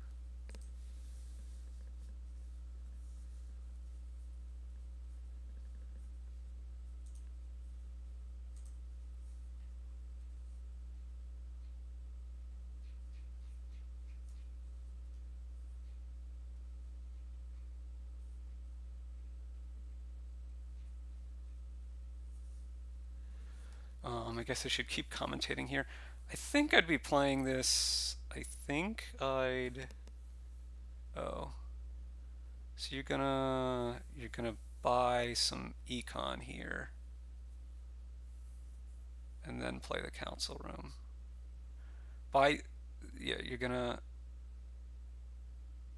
Um, I guess I should keep commentating here. I think I'd be playing this, I think I'd, oh, so you're gonna, you're gonna buy some econ here. And then play the council room. Buy, yeah, you're gonna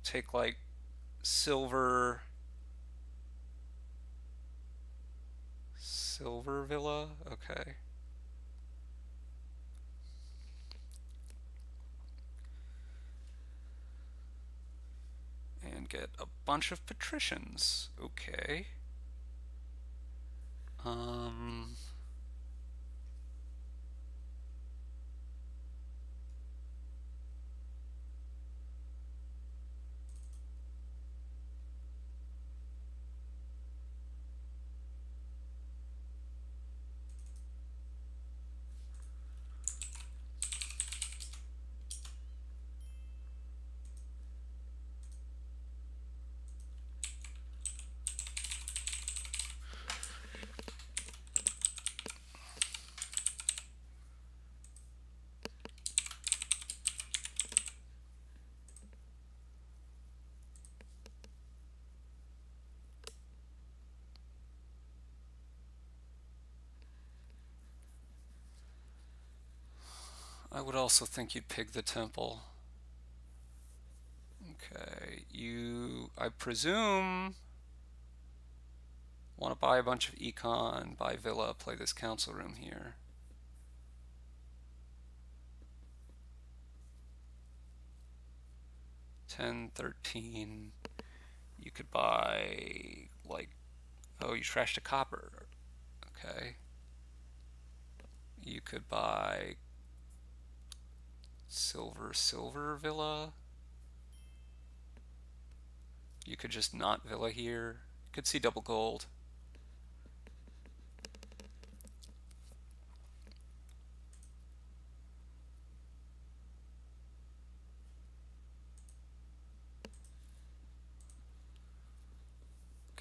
take like silver silver villa? Okay and get a bunch of patricians. Okay. Um also think you'd pick the temple. Okay, you, I presume, want to buy a bunch of econ, buy villa, play this council room here. Ten, thirteen. You could buy like, oh, you trashed a copper. Okay. You could buy silver silver villa? You could just not villa here. You could see double gold.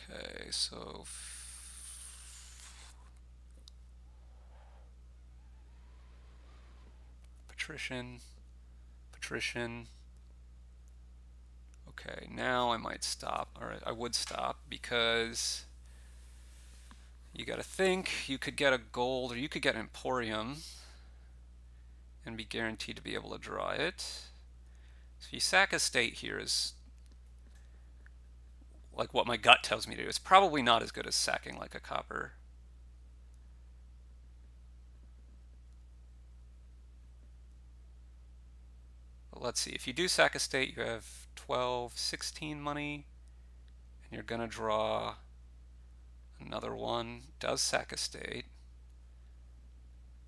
Okay so patrician patrician. Okay, now I might stop, or I would stop, because you got to think you could get a gold, or you could get an emporium, and be guaranteed to be able to draw it. So you sack a state here is like what my gut tells me to do. It's probably not as good as sacking like a copper. Let's see, if you do sack a state, you have 12, 16 money, and you're going to draw another one, does sack a state.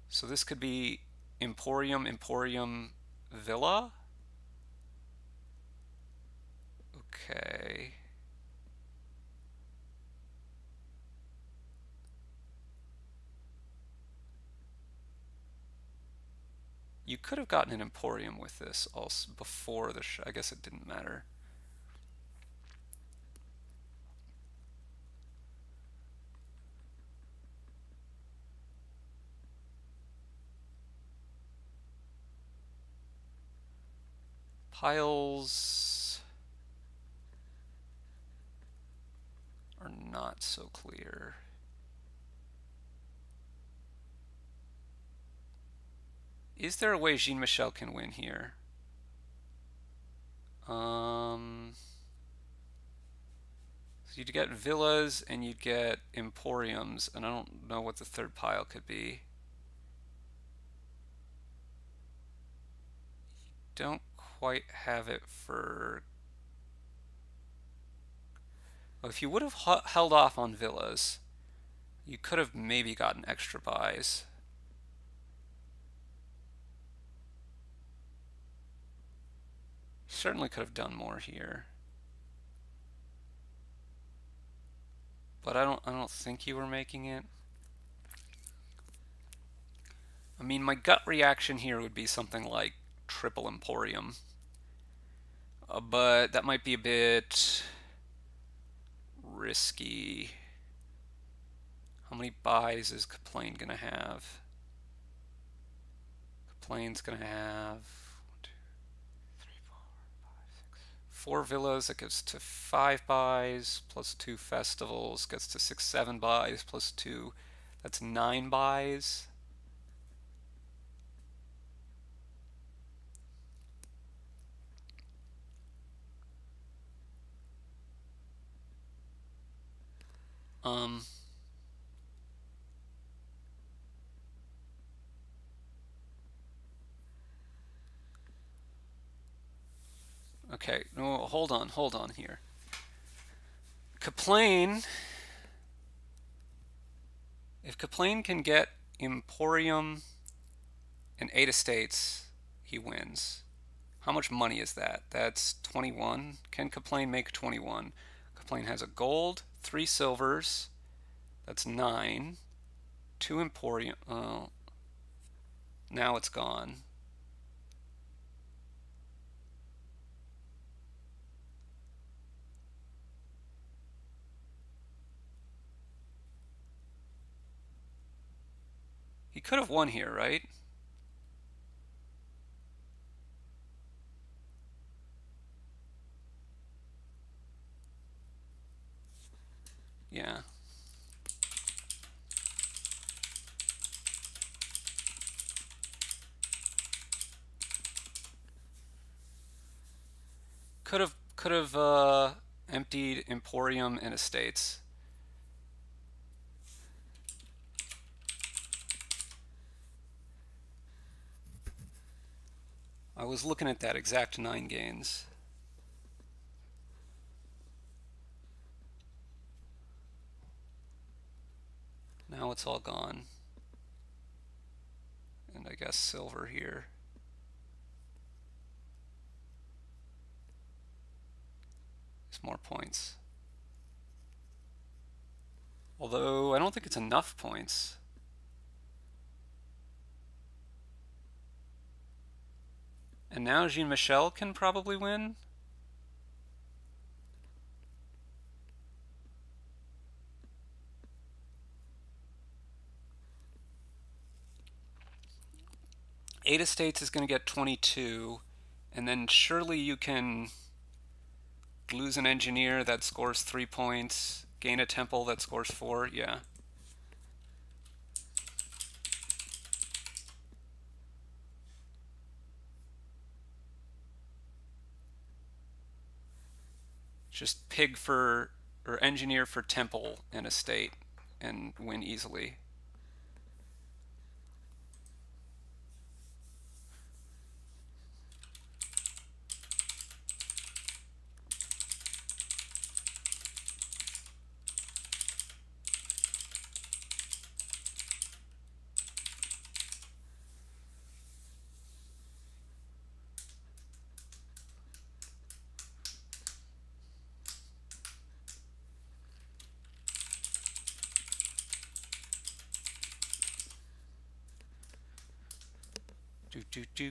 So this could be Emporium, Emporium, Villa. Okay. You could have gotten an Emporium with this also before the I guess it didn't matter. Piles are not so clear. Is there a way Jean Michel can win here? Um, so you'd get villas and you'd get emporiums, and I don't know what the third pile could be. You don't quite have it for... Well, if you would have held off on villas, you could have maybe gotten extra buys. Certainly could have done more here. But I don't I don't think you were making it. I mean, my gut reaction here would be something like triple Emporium. Uh, but that might be a bit risky. How many buys is Kaplane going to have? Kaplane's going to have four villas, It gets to five buys, plus two festivals, gets to six, seven buys, plus two, that's nine buys. Um, okay, no, hold on, hold on here. Kaplane, if Kaplane can get Emporium and eight estates, he wins. How much money is that? That's 21. Can Kaplane make 21? Kaplane has a gold, three silvers. That's nine. Two Emporium. Oh, now it's gone. He could have won here, right? Yeah. Could have could have uh, emptied Emporium and Estates. I was looking at that exact nine gains. Now it's all gone. And I guess silver here. More points. Although I don't think it's enough points. And now Jean Michel can probably win. Eight Estates is going to get 22, and then surely you can lose an engineer that scores three points, gain a temple that scores four. Yeah. Just pig for, or engineer for temple in a state and win easily.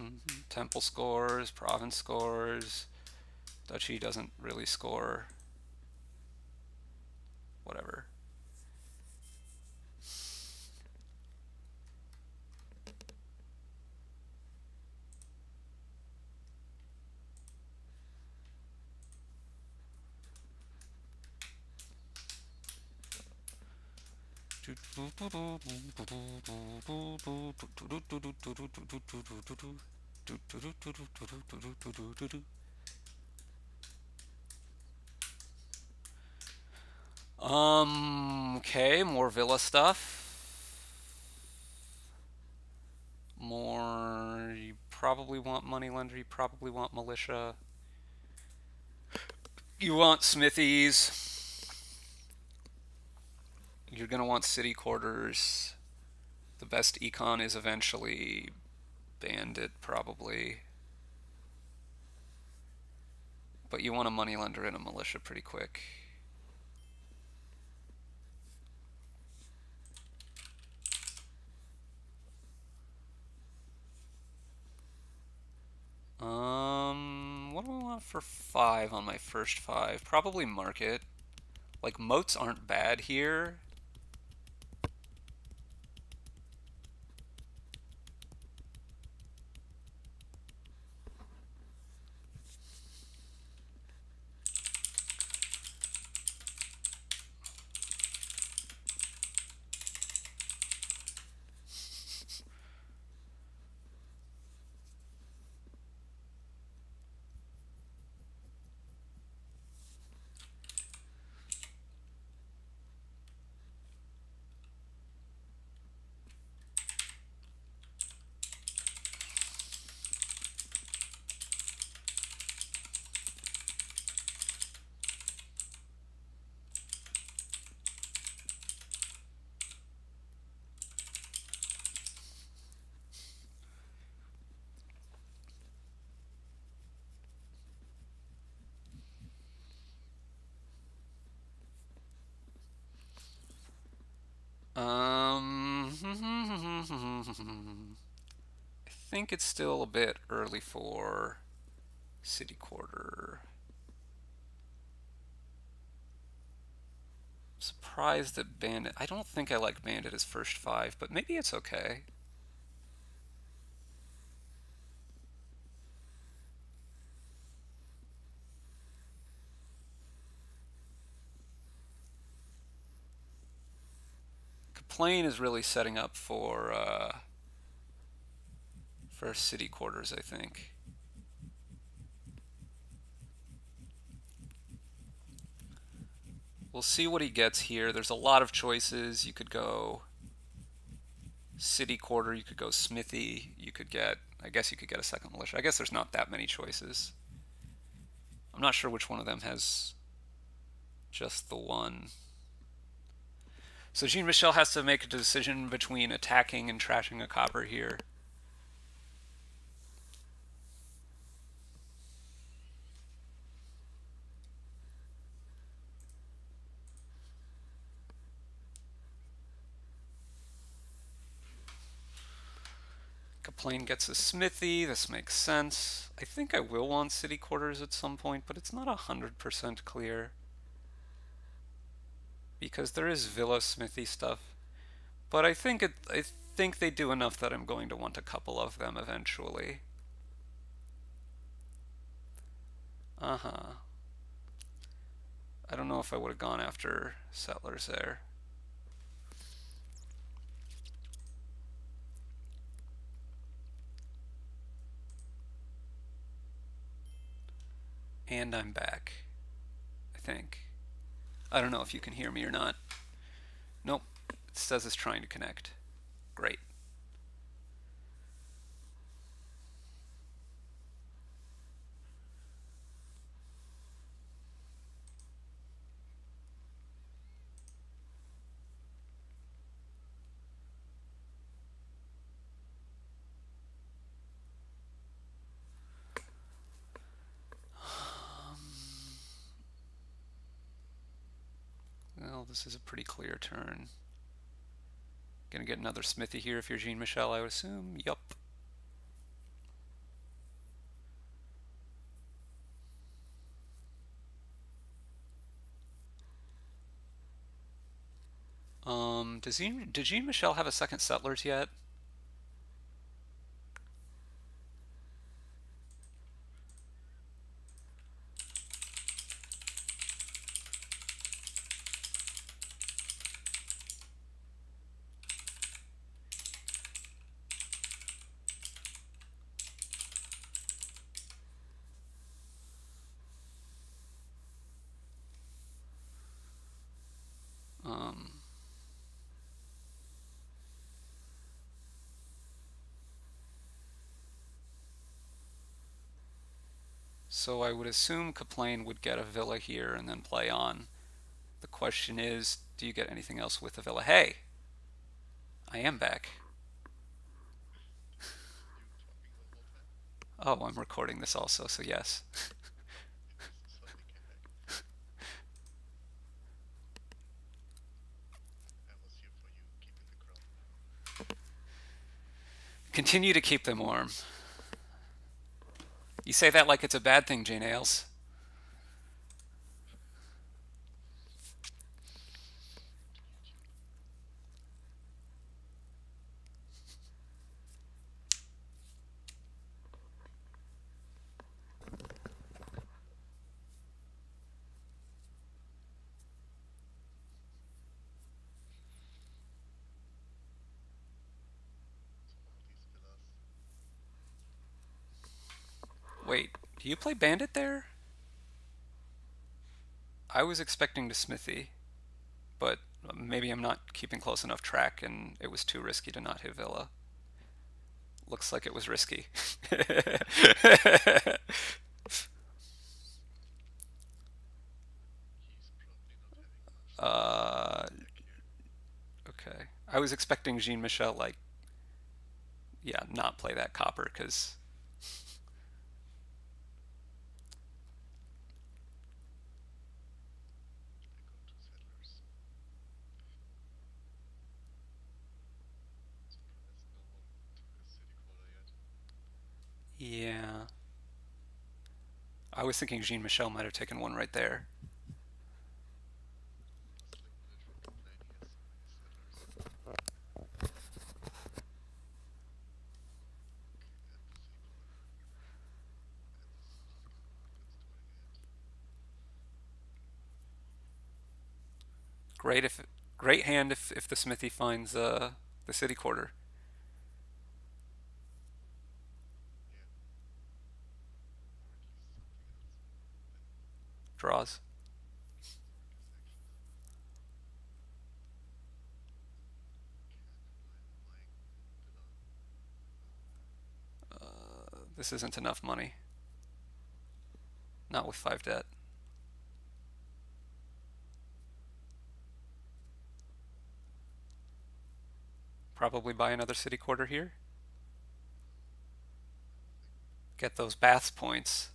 Mm-hmm. Temple scores, province scores, duchy doesn't really score. Whatever. Um, okay, more villa stuff. More, you probably want moneylender, you probably want militia. You want smithies you're going to want city quarters. The best econ is eventually bandit, probably. But you want a moneylender and a militia pretty quick. Um, what do I want for five on my first five? Probably market. Like, moats aren't bad here. Think it's still a bit early for city quarter. Surprised that Bandit. I don't think I like Bandit as first five, but maybe it's okay. plane is really setting up for uh, for city quarters, I think. We'll see what he gets here. There's a lot of choices. You could go city quarter, you could go smithy, you could get, I guess you could get a second militia. I guess there's not that many choices. I'm not sure which one of them has just the one. So Jean Michel has to make a decision between attacking and trashing a copper here. Kaplane gets a smithy. This makes sense. I think I will want city quarters at some point, but it's not 100% clear because there is villa smithy stuff. But I think it I think they do enough that I'm going to want a couple of them eventually. Uh-huh. I don't know if I would have gone after settlers there. And I'm back, I think. I don't know if you can hear me or not. Nope, it says it's trying to connect. Great. This is a pretty clear turn. Gonna get another Smithy here if you're Jean Michel, I would assume. Yup. Um, does Jean, did Jean Michel have a second settlers yet? So I would assume Kaplane would get a villa here and then play on. The question is, do you get anything else with the villa? Hey, I am back. oh, I'm recording this also, so yes. Continue to keep them warm. You say that like it's a bad thing, Jane Ailes. Wait, do you play Bandit there? I was expecting to Smithy, but maybe I'm not keeping close enough track and it was too risky to not hit Villa. Looks like it was risky. uh, okay. I was expecting Jean Michel, like, yeah, not play that copper because Yeah. I was thinking Jean Michel might have taken one right there. Great if great hand if if the smithy finds uh the city quarter draws. Uh, this isn't enough money. Not with five debt. Probably buy another city quarter here. Get those baths points.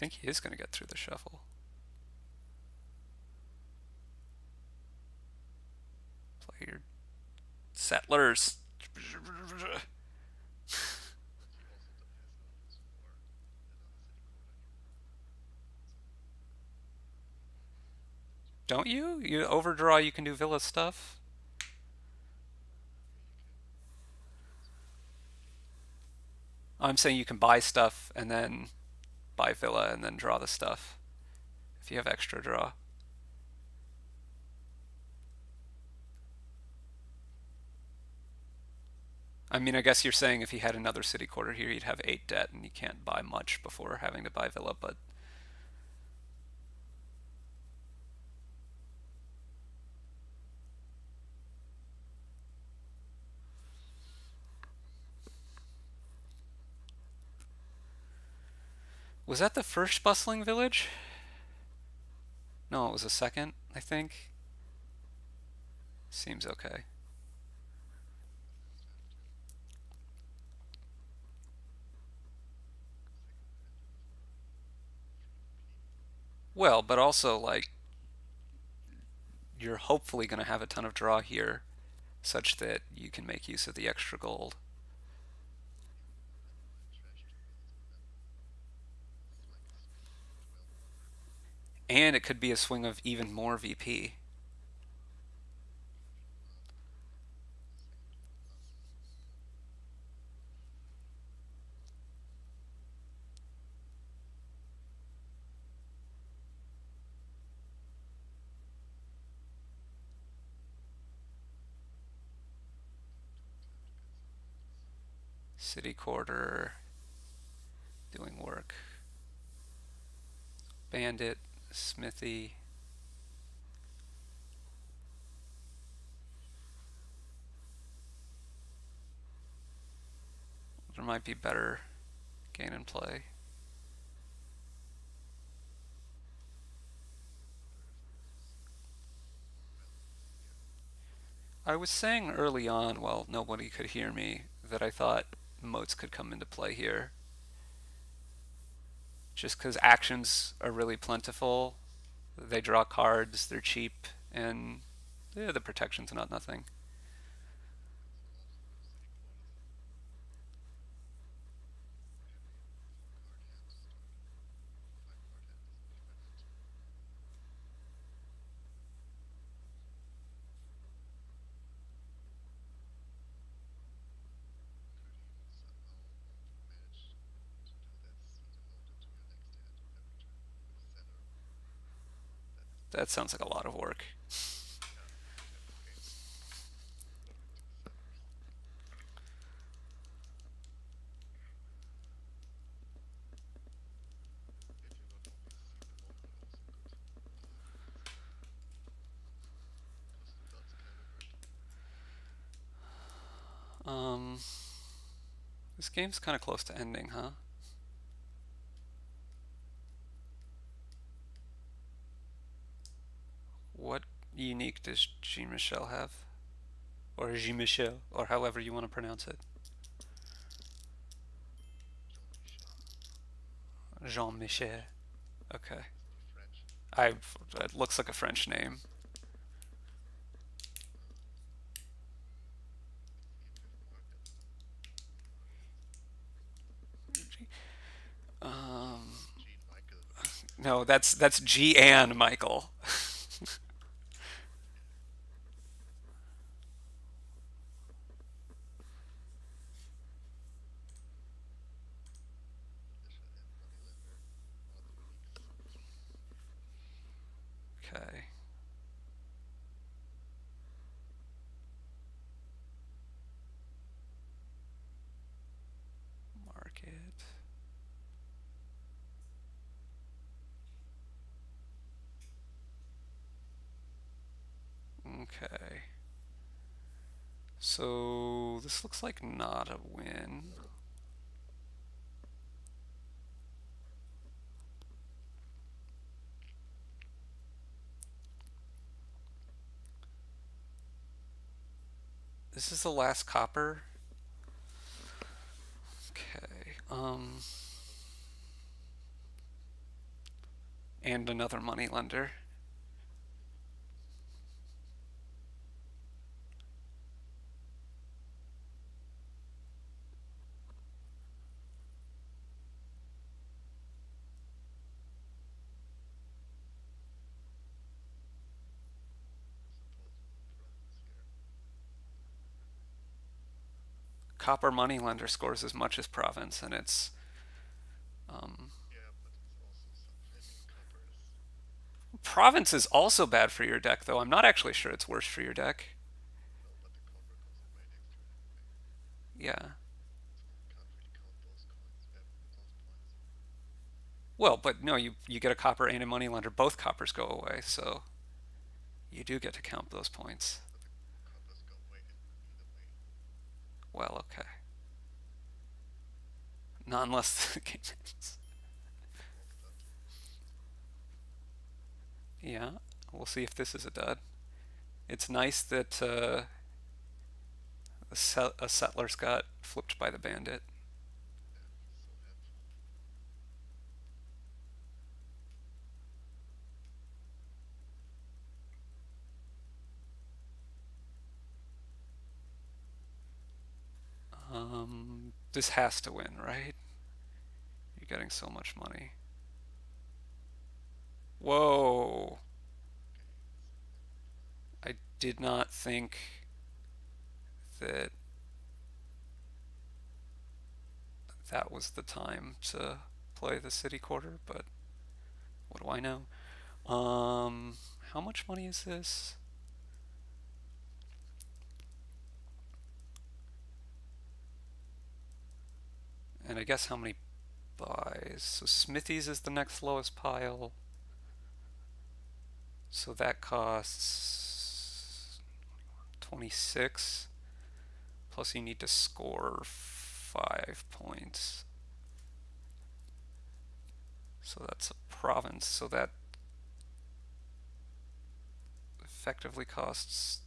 Think he is going to get through the shuffle. Play your settlers. Don't you? You overdraw, you can do Villa stuff. I'm saying you can buy stuff and then buy Villa and then draw the stuff if you have extra draw. I mean, I guess you're saying if he had another city quarter here, he'd have 8 debt and he can't buy much before having to buy Villa, but Was that the first bustling village? No, it was the second, I think. Seems okay. Well, but also like you're hopefully going to have a ton of draw here such that you can make use of the extra gold. And it could be a swing of even more VP. City quarter doing work. Bandit Smithy. There might be better gain and play. I was saying early on, while nobody could hear me, that I thought moats could come into play here. Just because actions are really plentiful. They draw cards, they're cheap, and yeah, the protection's not nothing. That sounds like a lot of work. Um, this game's kind of close to ending, huh? What unique does Jean Michel have? Or Jean Michel, or however you want to pronounce it. Jean Michel. Okay. I. It looks like a French name. Um, no, that's that's G and Michael. Okay. Market. Okay. So this like not a win. This is the last copper. Okay. Um, and another money lender. Scores as much as Province, and it's um, Province is also bad for your deck, though. I'm not actually sure it's worse for your deck. Yeah. Well, but no, you you get a copper and a money lender. Both coppers go away, so you do get to count those points. Well, okay. Not unless the game ends. Yeah, we'll see if this is a dud. It's nice that uh, a, set a settler's got flipped by the bandit. Um, this has to win, right? You're getting so much money. Whoa. I did not think that that was the time to play the city quarter, but what do I know? Um, how much money is this? And I guess how many buys? So Smithies is the next lowest pile. So that costs 26. Plus you need to score 5 points. So that's a province. So that effectively costs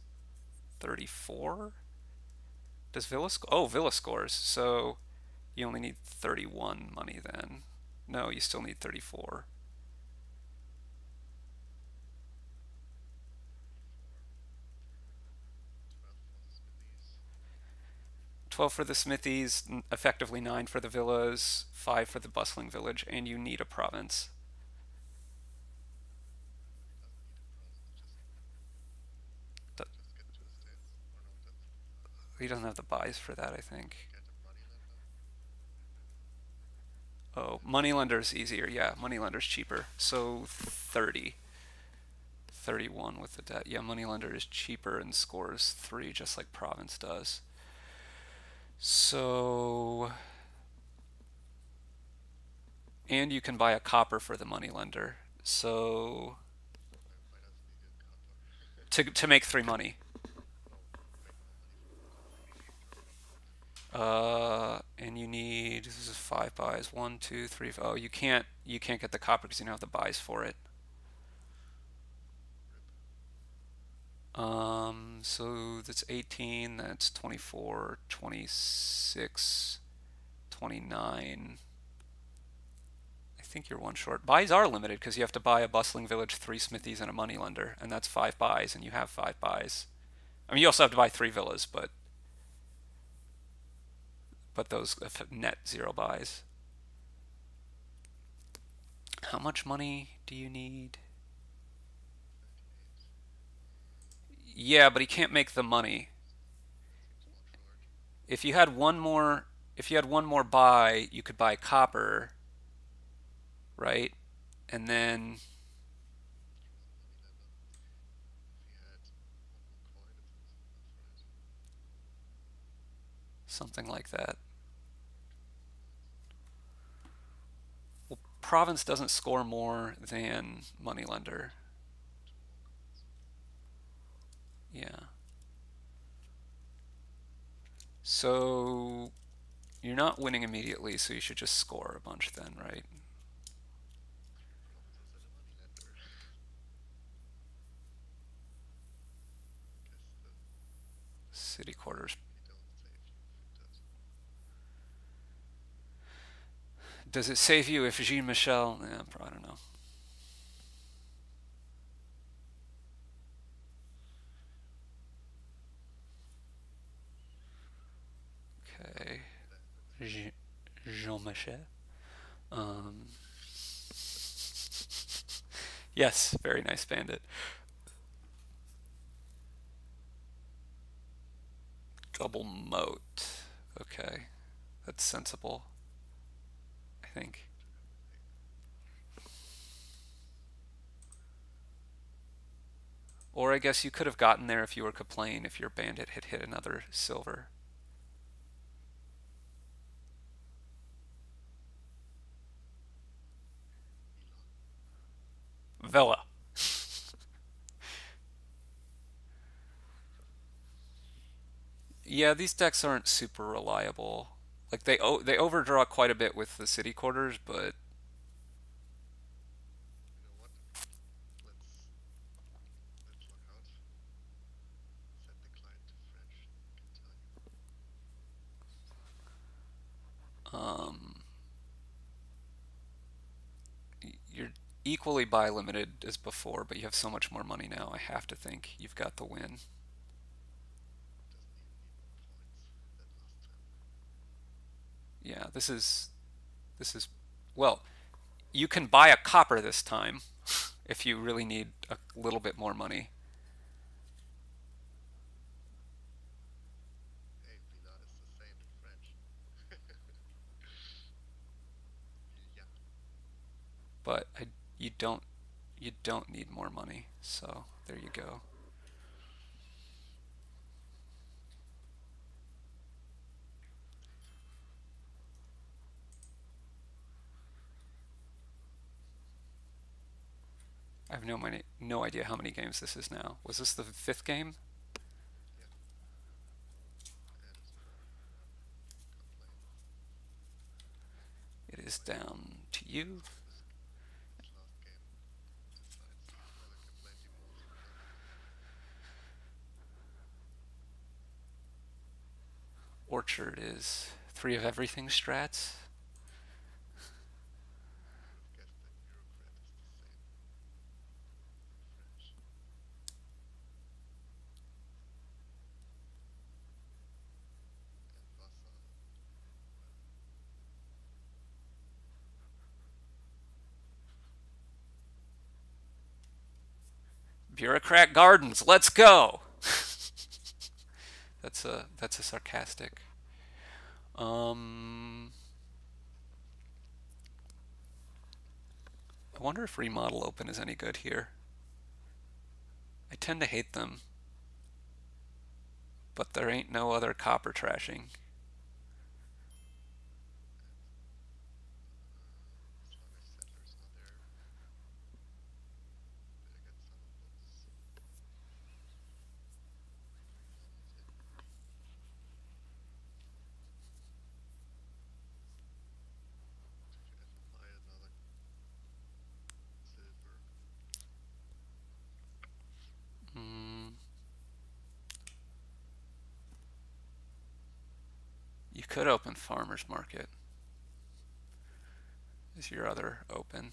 34. Does Villa score? Oh, Villa scores. So you only need 31 money then. No, you still need 34. 12 for the smithies, effectively 9 for the villas, 5 for the bustling village, and you need a province. He doesn't have the buys for that, I think. Oh, moneylender's easier. Yeah, moneylender's cheaper. So 30. 31 with the debt. Yeah, moneylender is cheaper and scores 3 just like province does. So, and you can buy a copper for the money lender. So, to, to make three money. Uh, and you need this is five buys. One, two, three. Oh, you can't you can't get the copper because you don't have the buys for it. Um, so that's 18, that's 24, 26, 29. I think you're one short. Buys are limited because you have to buy a bustling village, three smithies, and a moneylender, and that's five buys, and you have five buys. I mean, you also have to buy three villas, but but those net zero buys. How much money do you need? Yeah, but he can't make the money. If you had one more, if you had one more buy, you could buy copper, right? And then something like that. Well, province doesn't score more than moneylender. Yeah. So you're not winning immediately, so you should just score a bunch then, right? City quarters. Does it save you if Jean Michel? Yeah, I don't know. Okay, Jean Michel. Um, yes, very nice bandit. Double moat. Okay, that's sensible. Think. Or I guess you could have gotten there if you were Kaplane if your bandit had hit another silver. Villa. yeah, these decks aren't super reliable. Like they they overdraw quite a bit with the city quarters, but um, you're equally buy limited as before, but you have so much more money now. I have to think you've got the win. Yeah, this is this is well, you can buy a copper this time if you really need a little bit more money. but I you don't you don't need more money. So there you go. I have no money, no idea how many games this is now. Was this the fifth game? It is down to you. Orchard is three of everything strats. Bureaucrat Gardens, let's go. that's a that's a sarcastic. Um, I wonder if remodel open is any good here. I tend to hate them, but there ain't no other copper trashing. Could open farmer's market. Is your other open?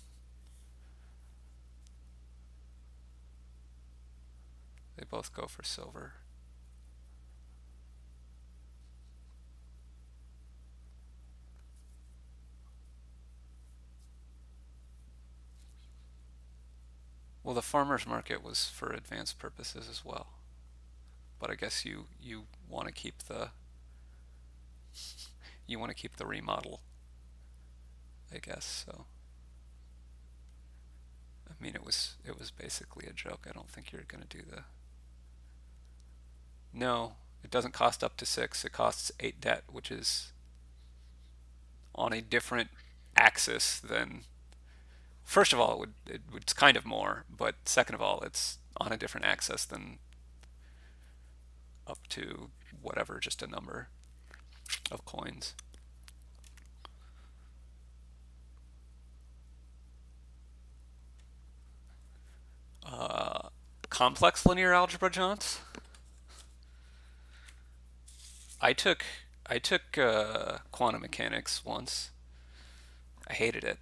They both go for silver. Well, the farmer's market was for advanced purposes as well. But I guess you, you want to keep the you want to keep the remodel, I guess. So, I mean, it was it was basically a joke. I don't think you're going to do the. No, it doesn't cost up to six. It costs eight debt, which is on a different axis than. First of all, it would it, it's kind of more, but second of all, it's on a different axis than up to whatever, just a number of coins. Uh, complex linear algebra, Johns. I took I took uh, quantum mechanics once. I hated it.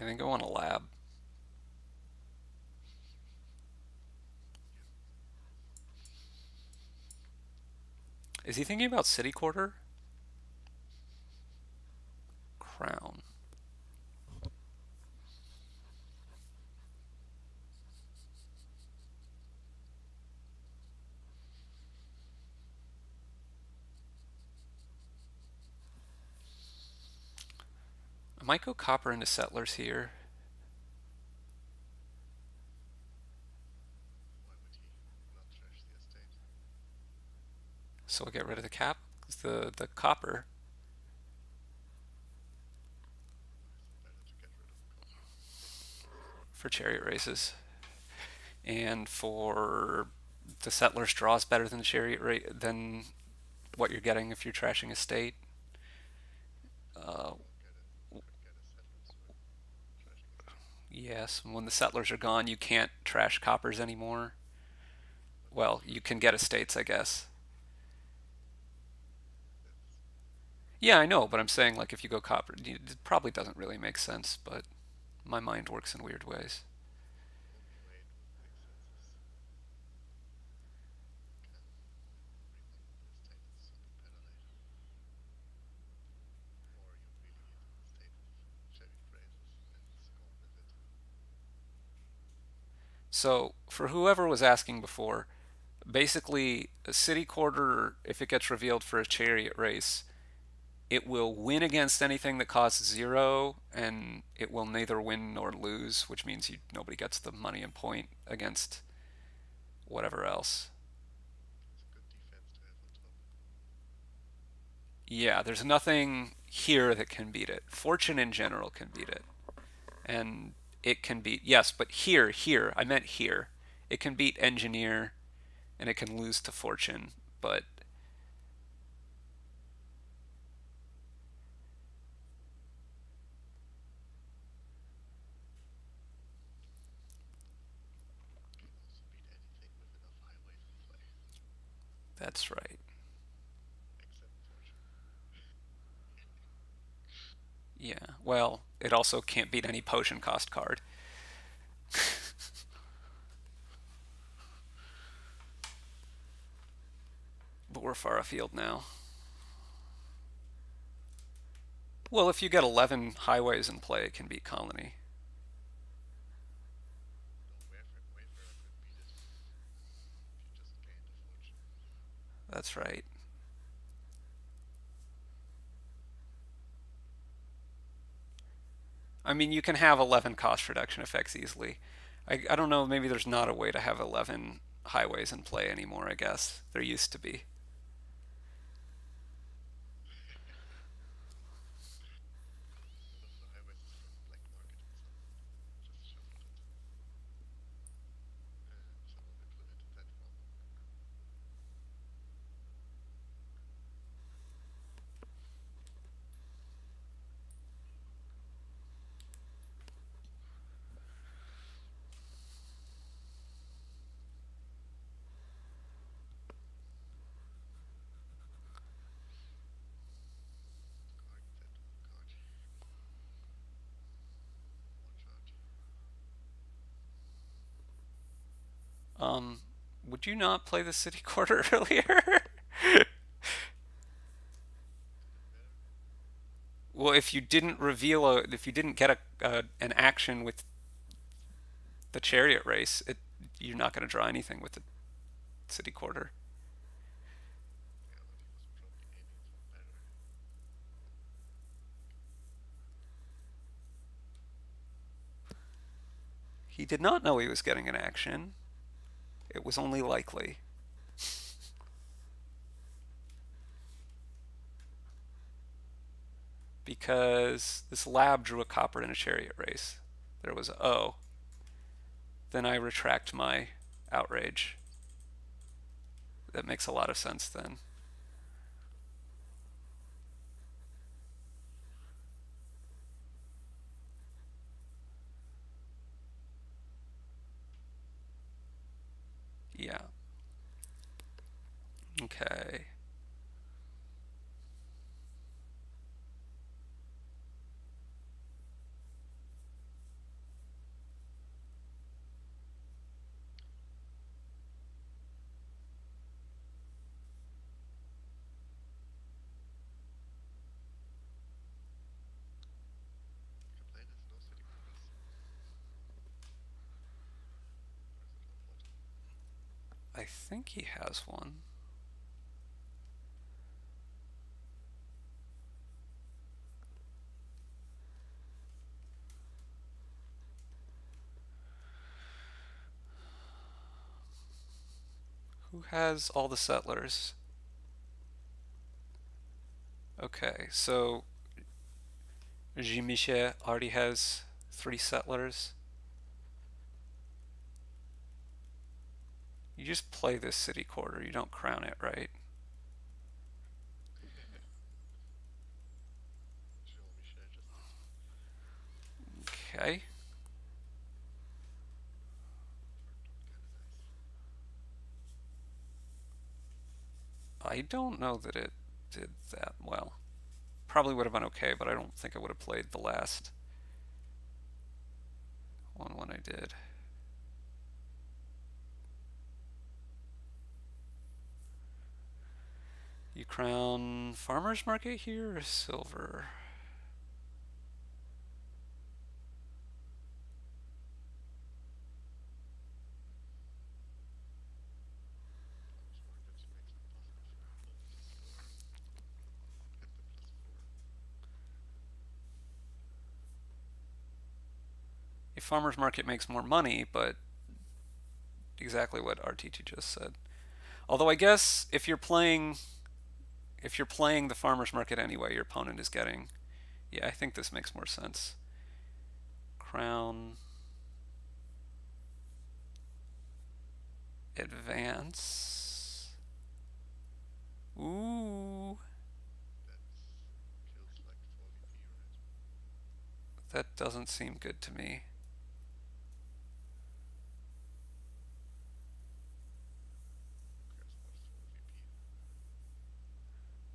I think I want a lab. Is he thinking about city quarter? Crown. Might go copper into settlers here. So we'll get rid of the cap, the, the copper. For chariot races. And for the settlers draws better than the chariot than what you're getting if you're trashing a state. Uh, Yes, when the settlers are gone, you can't trash coppers anymore. Well, you can get estates, I guess. Yeah, I know, but I'm saying like if you go copper, it probably doesn't really make sense, but my mind works in weird ways. So for whoever was asking before, basically a city quarter, if it gets revealed for a chariot race, it will win against anything that costs zero, and it will neither win nor lose, which means you, nobody gets the money and point against whatever else. Yeah, there's nothing here that can beat it. Fortune in general can beat it. And it can beat, yes, but here, here, I meant here. It can beat engineer and it can lose to fortune, but That's right. Yeah, well, it also can't beat any potion cost card. but we're far afield now. Well, if you get 11 highways in play, it can beat Colony. That's right. I mean, you can have 11 cost reduction effects easily. I, I don't know, maybe there's not a way to have 11 highways in play anymore, I guess. There used to be. Um, would you not play the city quarter earlier? well, if you didn't reveal a, if you didn't get a, an action with the chariot race, it, you're not going to draw anything with the city quarter. He did not know he was getting an action. It was only likely. because this lab drew a copper in a chariot race. There was O. Then I retract my outrage. That makes a lot of sense then. Yeah. Okay. I think he has one. Who has all the settlers? Okay, so Jean already has three settlers. You just play this city quarter, you don't crown it, right? Okay. I don't know that it did that well. Probably would have been okay, but I don't think I would have played the last one when I did. You crown farmer's market here or silver? A farmer's market makes more money, but exactly what RTT just said. Although I guess if you're playing if you're playing the farmer's market anyway, your opponent is getting... Yeah, I think this makes more sense. Crown... Advance... Ooh... That doesn't seem good to me.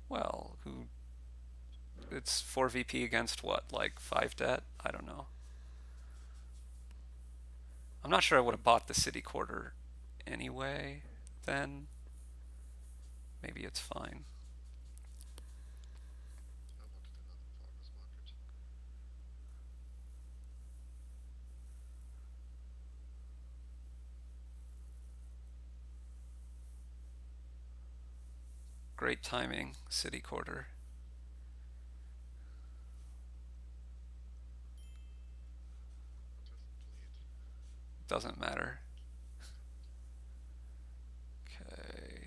Well, who... It's 4 VP against what, like 5 debt? I don't know. I'm not sure I would have bought the city quarter anyway, then. maybe it's fine. I wanted another farmer's market. Great timing, city quarter. Doesn't matter. Okay.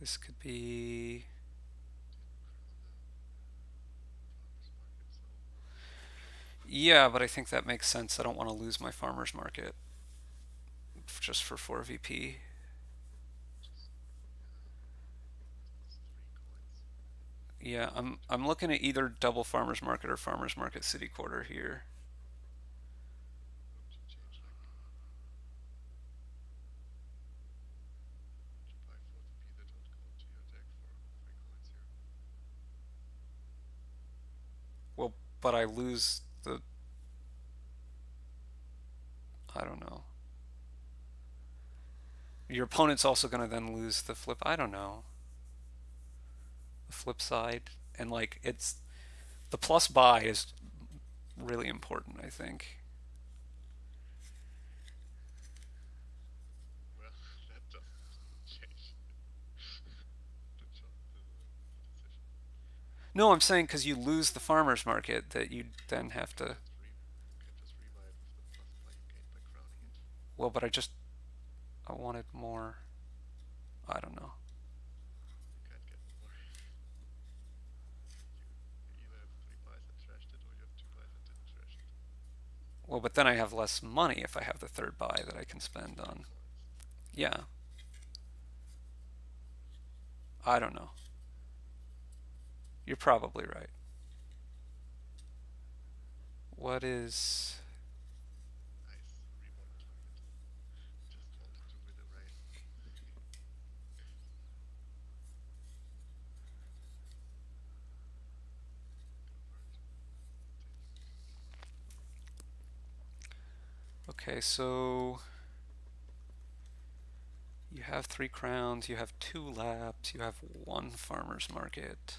This could be Yeah, but I think that makes sense. I don't want to lose my farmer's market just for 4VP. yeah, I'm I'm looking at either double farmer's market or farmer's market city quarter here. Would you change like would you buy 40p that don't go into your deck for three coins here? Well, but I lose the I don't know. Your opponent's also going to then lose the flip. I don't know. The flip side and like it's the plus buy is really important, I think. Well, that doesn't change the cho the, the decision. No, I'm saying because you lose the farmer's market that you then have to. just re you can just rebuy it with the plus buy you gained by crowning it. Well, but I just I want it more. I don't know. Well, but then I have less money if I have the third buy that I can spend on. Yeah, I don't know. You're probably right. What is. Nice remodel target. Just wanted to win a race. Confirmed. Take. Okay, so. You have three crowns, you have two labs, you have one farmer's market.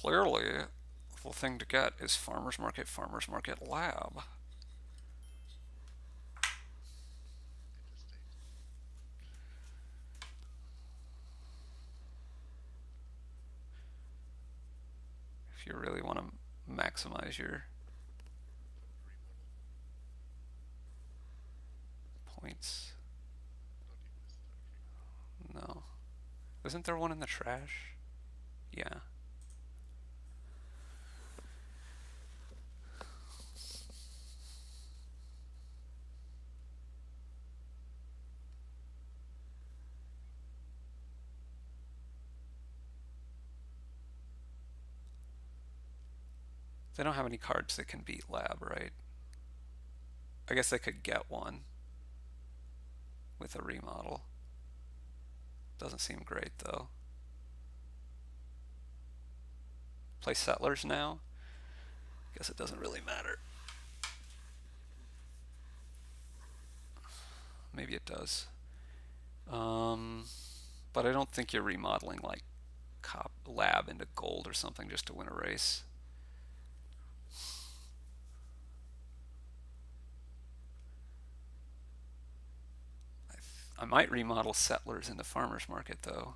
Clearly, the thing to get is farmer's market, farmer's market lab. You really want to maximize your points. No. Isn't there one in the trash? Yeah. They don't have any cards that can beat lab, right? I guess they could get one with a remodel. Doesn't seem great though. Play settlers now? Guess it doesn't really matter. Maybe it does. Um, but I don't think you're remodeling like cop lab into gold or something just to win a race. I, might remodel settlers into farmers market though,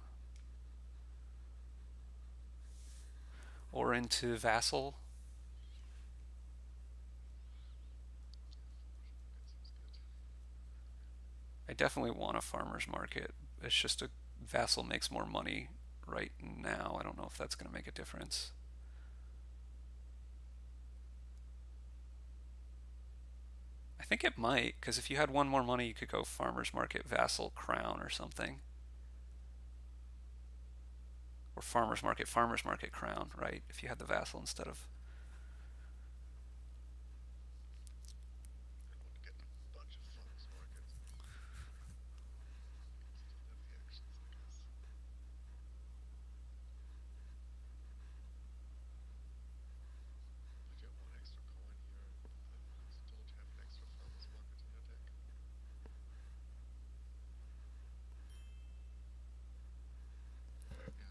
or into vassal. I definitely want a farmers market. It's just a vassal makes more money right now. I don't know if that's going to make a difference. Think it might, because if you had one more money, you could go farmers market, vassal, crown, or something. Or farmers market, farmers market, crown, right? If you had the vassal instead of. And would get a bunch of farmers markets. Because you don't have the action.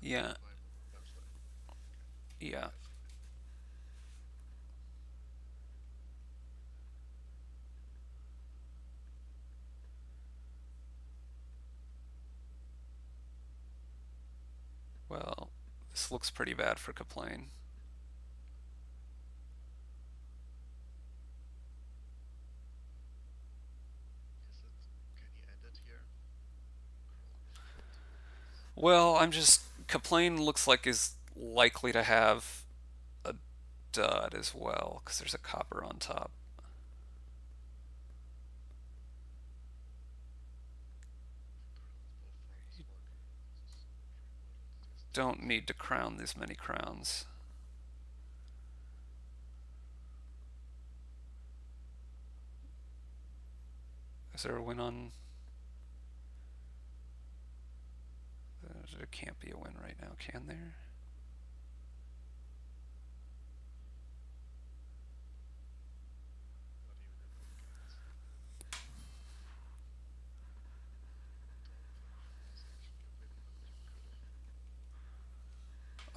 Yeah, yeah. Well, this looks pretty bad for goes. Well, I'm just Kaplane looks like is likely to have a dud as well because there's a copper on top. Don't need to crown these many crowns. Is there a win on? There can't be a win right now, can there?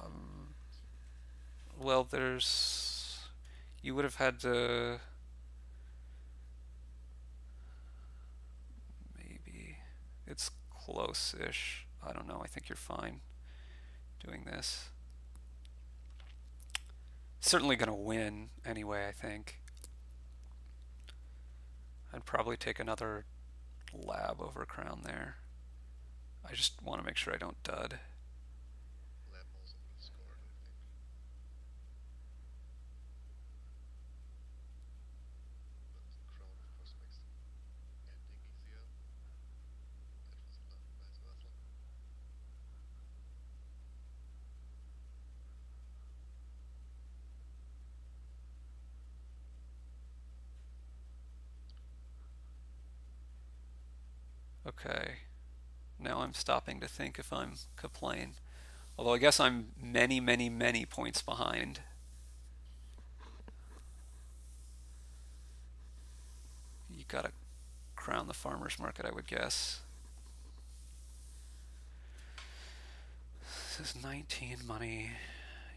Um, well, there's. You would have had to. Maybe. It's close-ish. I don't know. I think you're fine doing this. Certainly gonna win anyway, I think. I'd probably take another lab over crown there. I just want to make sure I don't dud. Lab also would have scored, I think. But Crown, of course, makes the ending easier. That was a lo- nice vassal. Okay. Now I'm stopping to think if I'm Kaplane. Although I guess I'm many, many, many points behind. You gotta crown the farmer's market, I would guess. This is 19 money.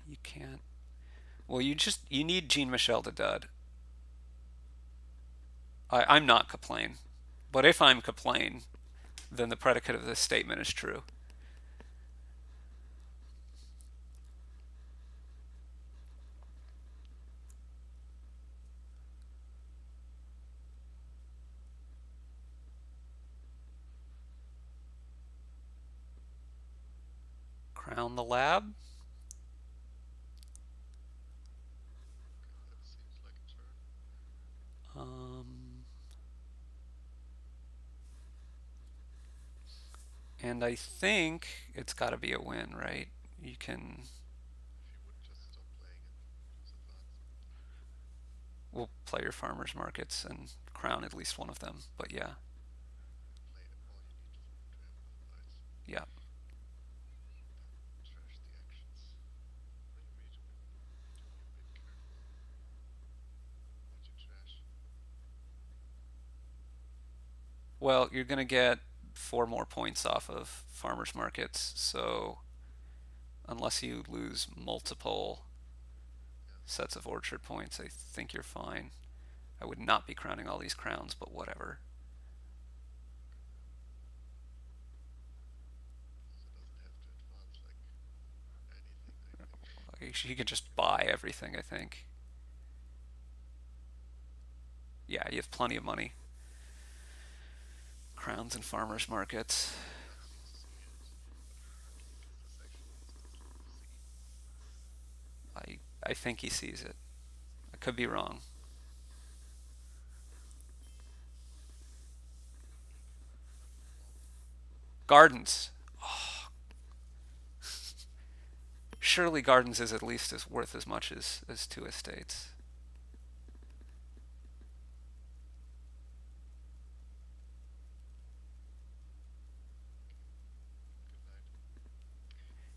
You can't. Well, you just you need Jean Michel to dud. I, I'm not Kaplane, but if I'm Kaplane, then the predicate of this statement is true. Crown the lab. Okay, that seems like a turn. Um, and I think it's got to be a win, right? You can. We'll play your farmers markets and crown at least one of them. But yeah, yeah. Well, you need to you're get four more points off of farmers markets. So unless you lose multiple sets of orchard points, I think you're fine. I would not be crowning all these crowns, but whatever. He could just buy everything, I think. Yeah, you have plenty of money. Crowns and farmers markets. I I think he sees it. I could be wrong. Oh, Gardens. Surely Gardens is at least as worth as much as as two estates.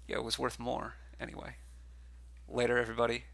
Yeah, it was worth more anyway. Later, everybody.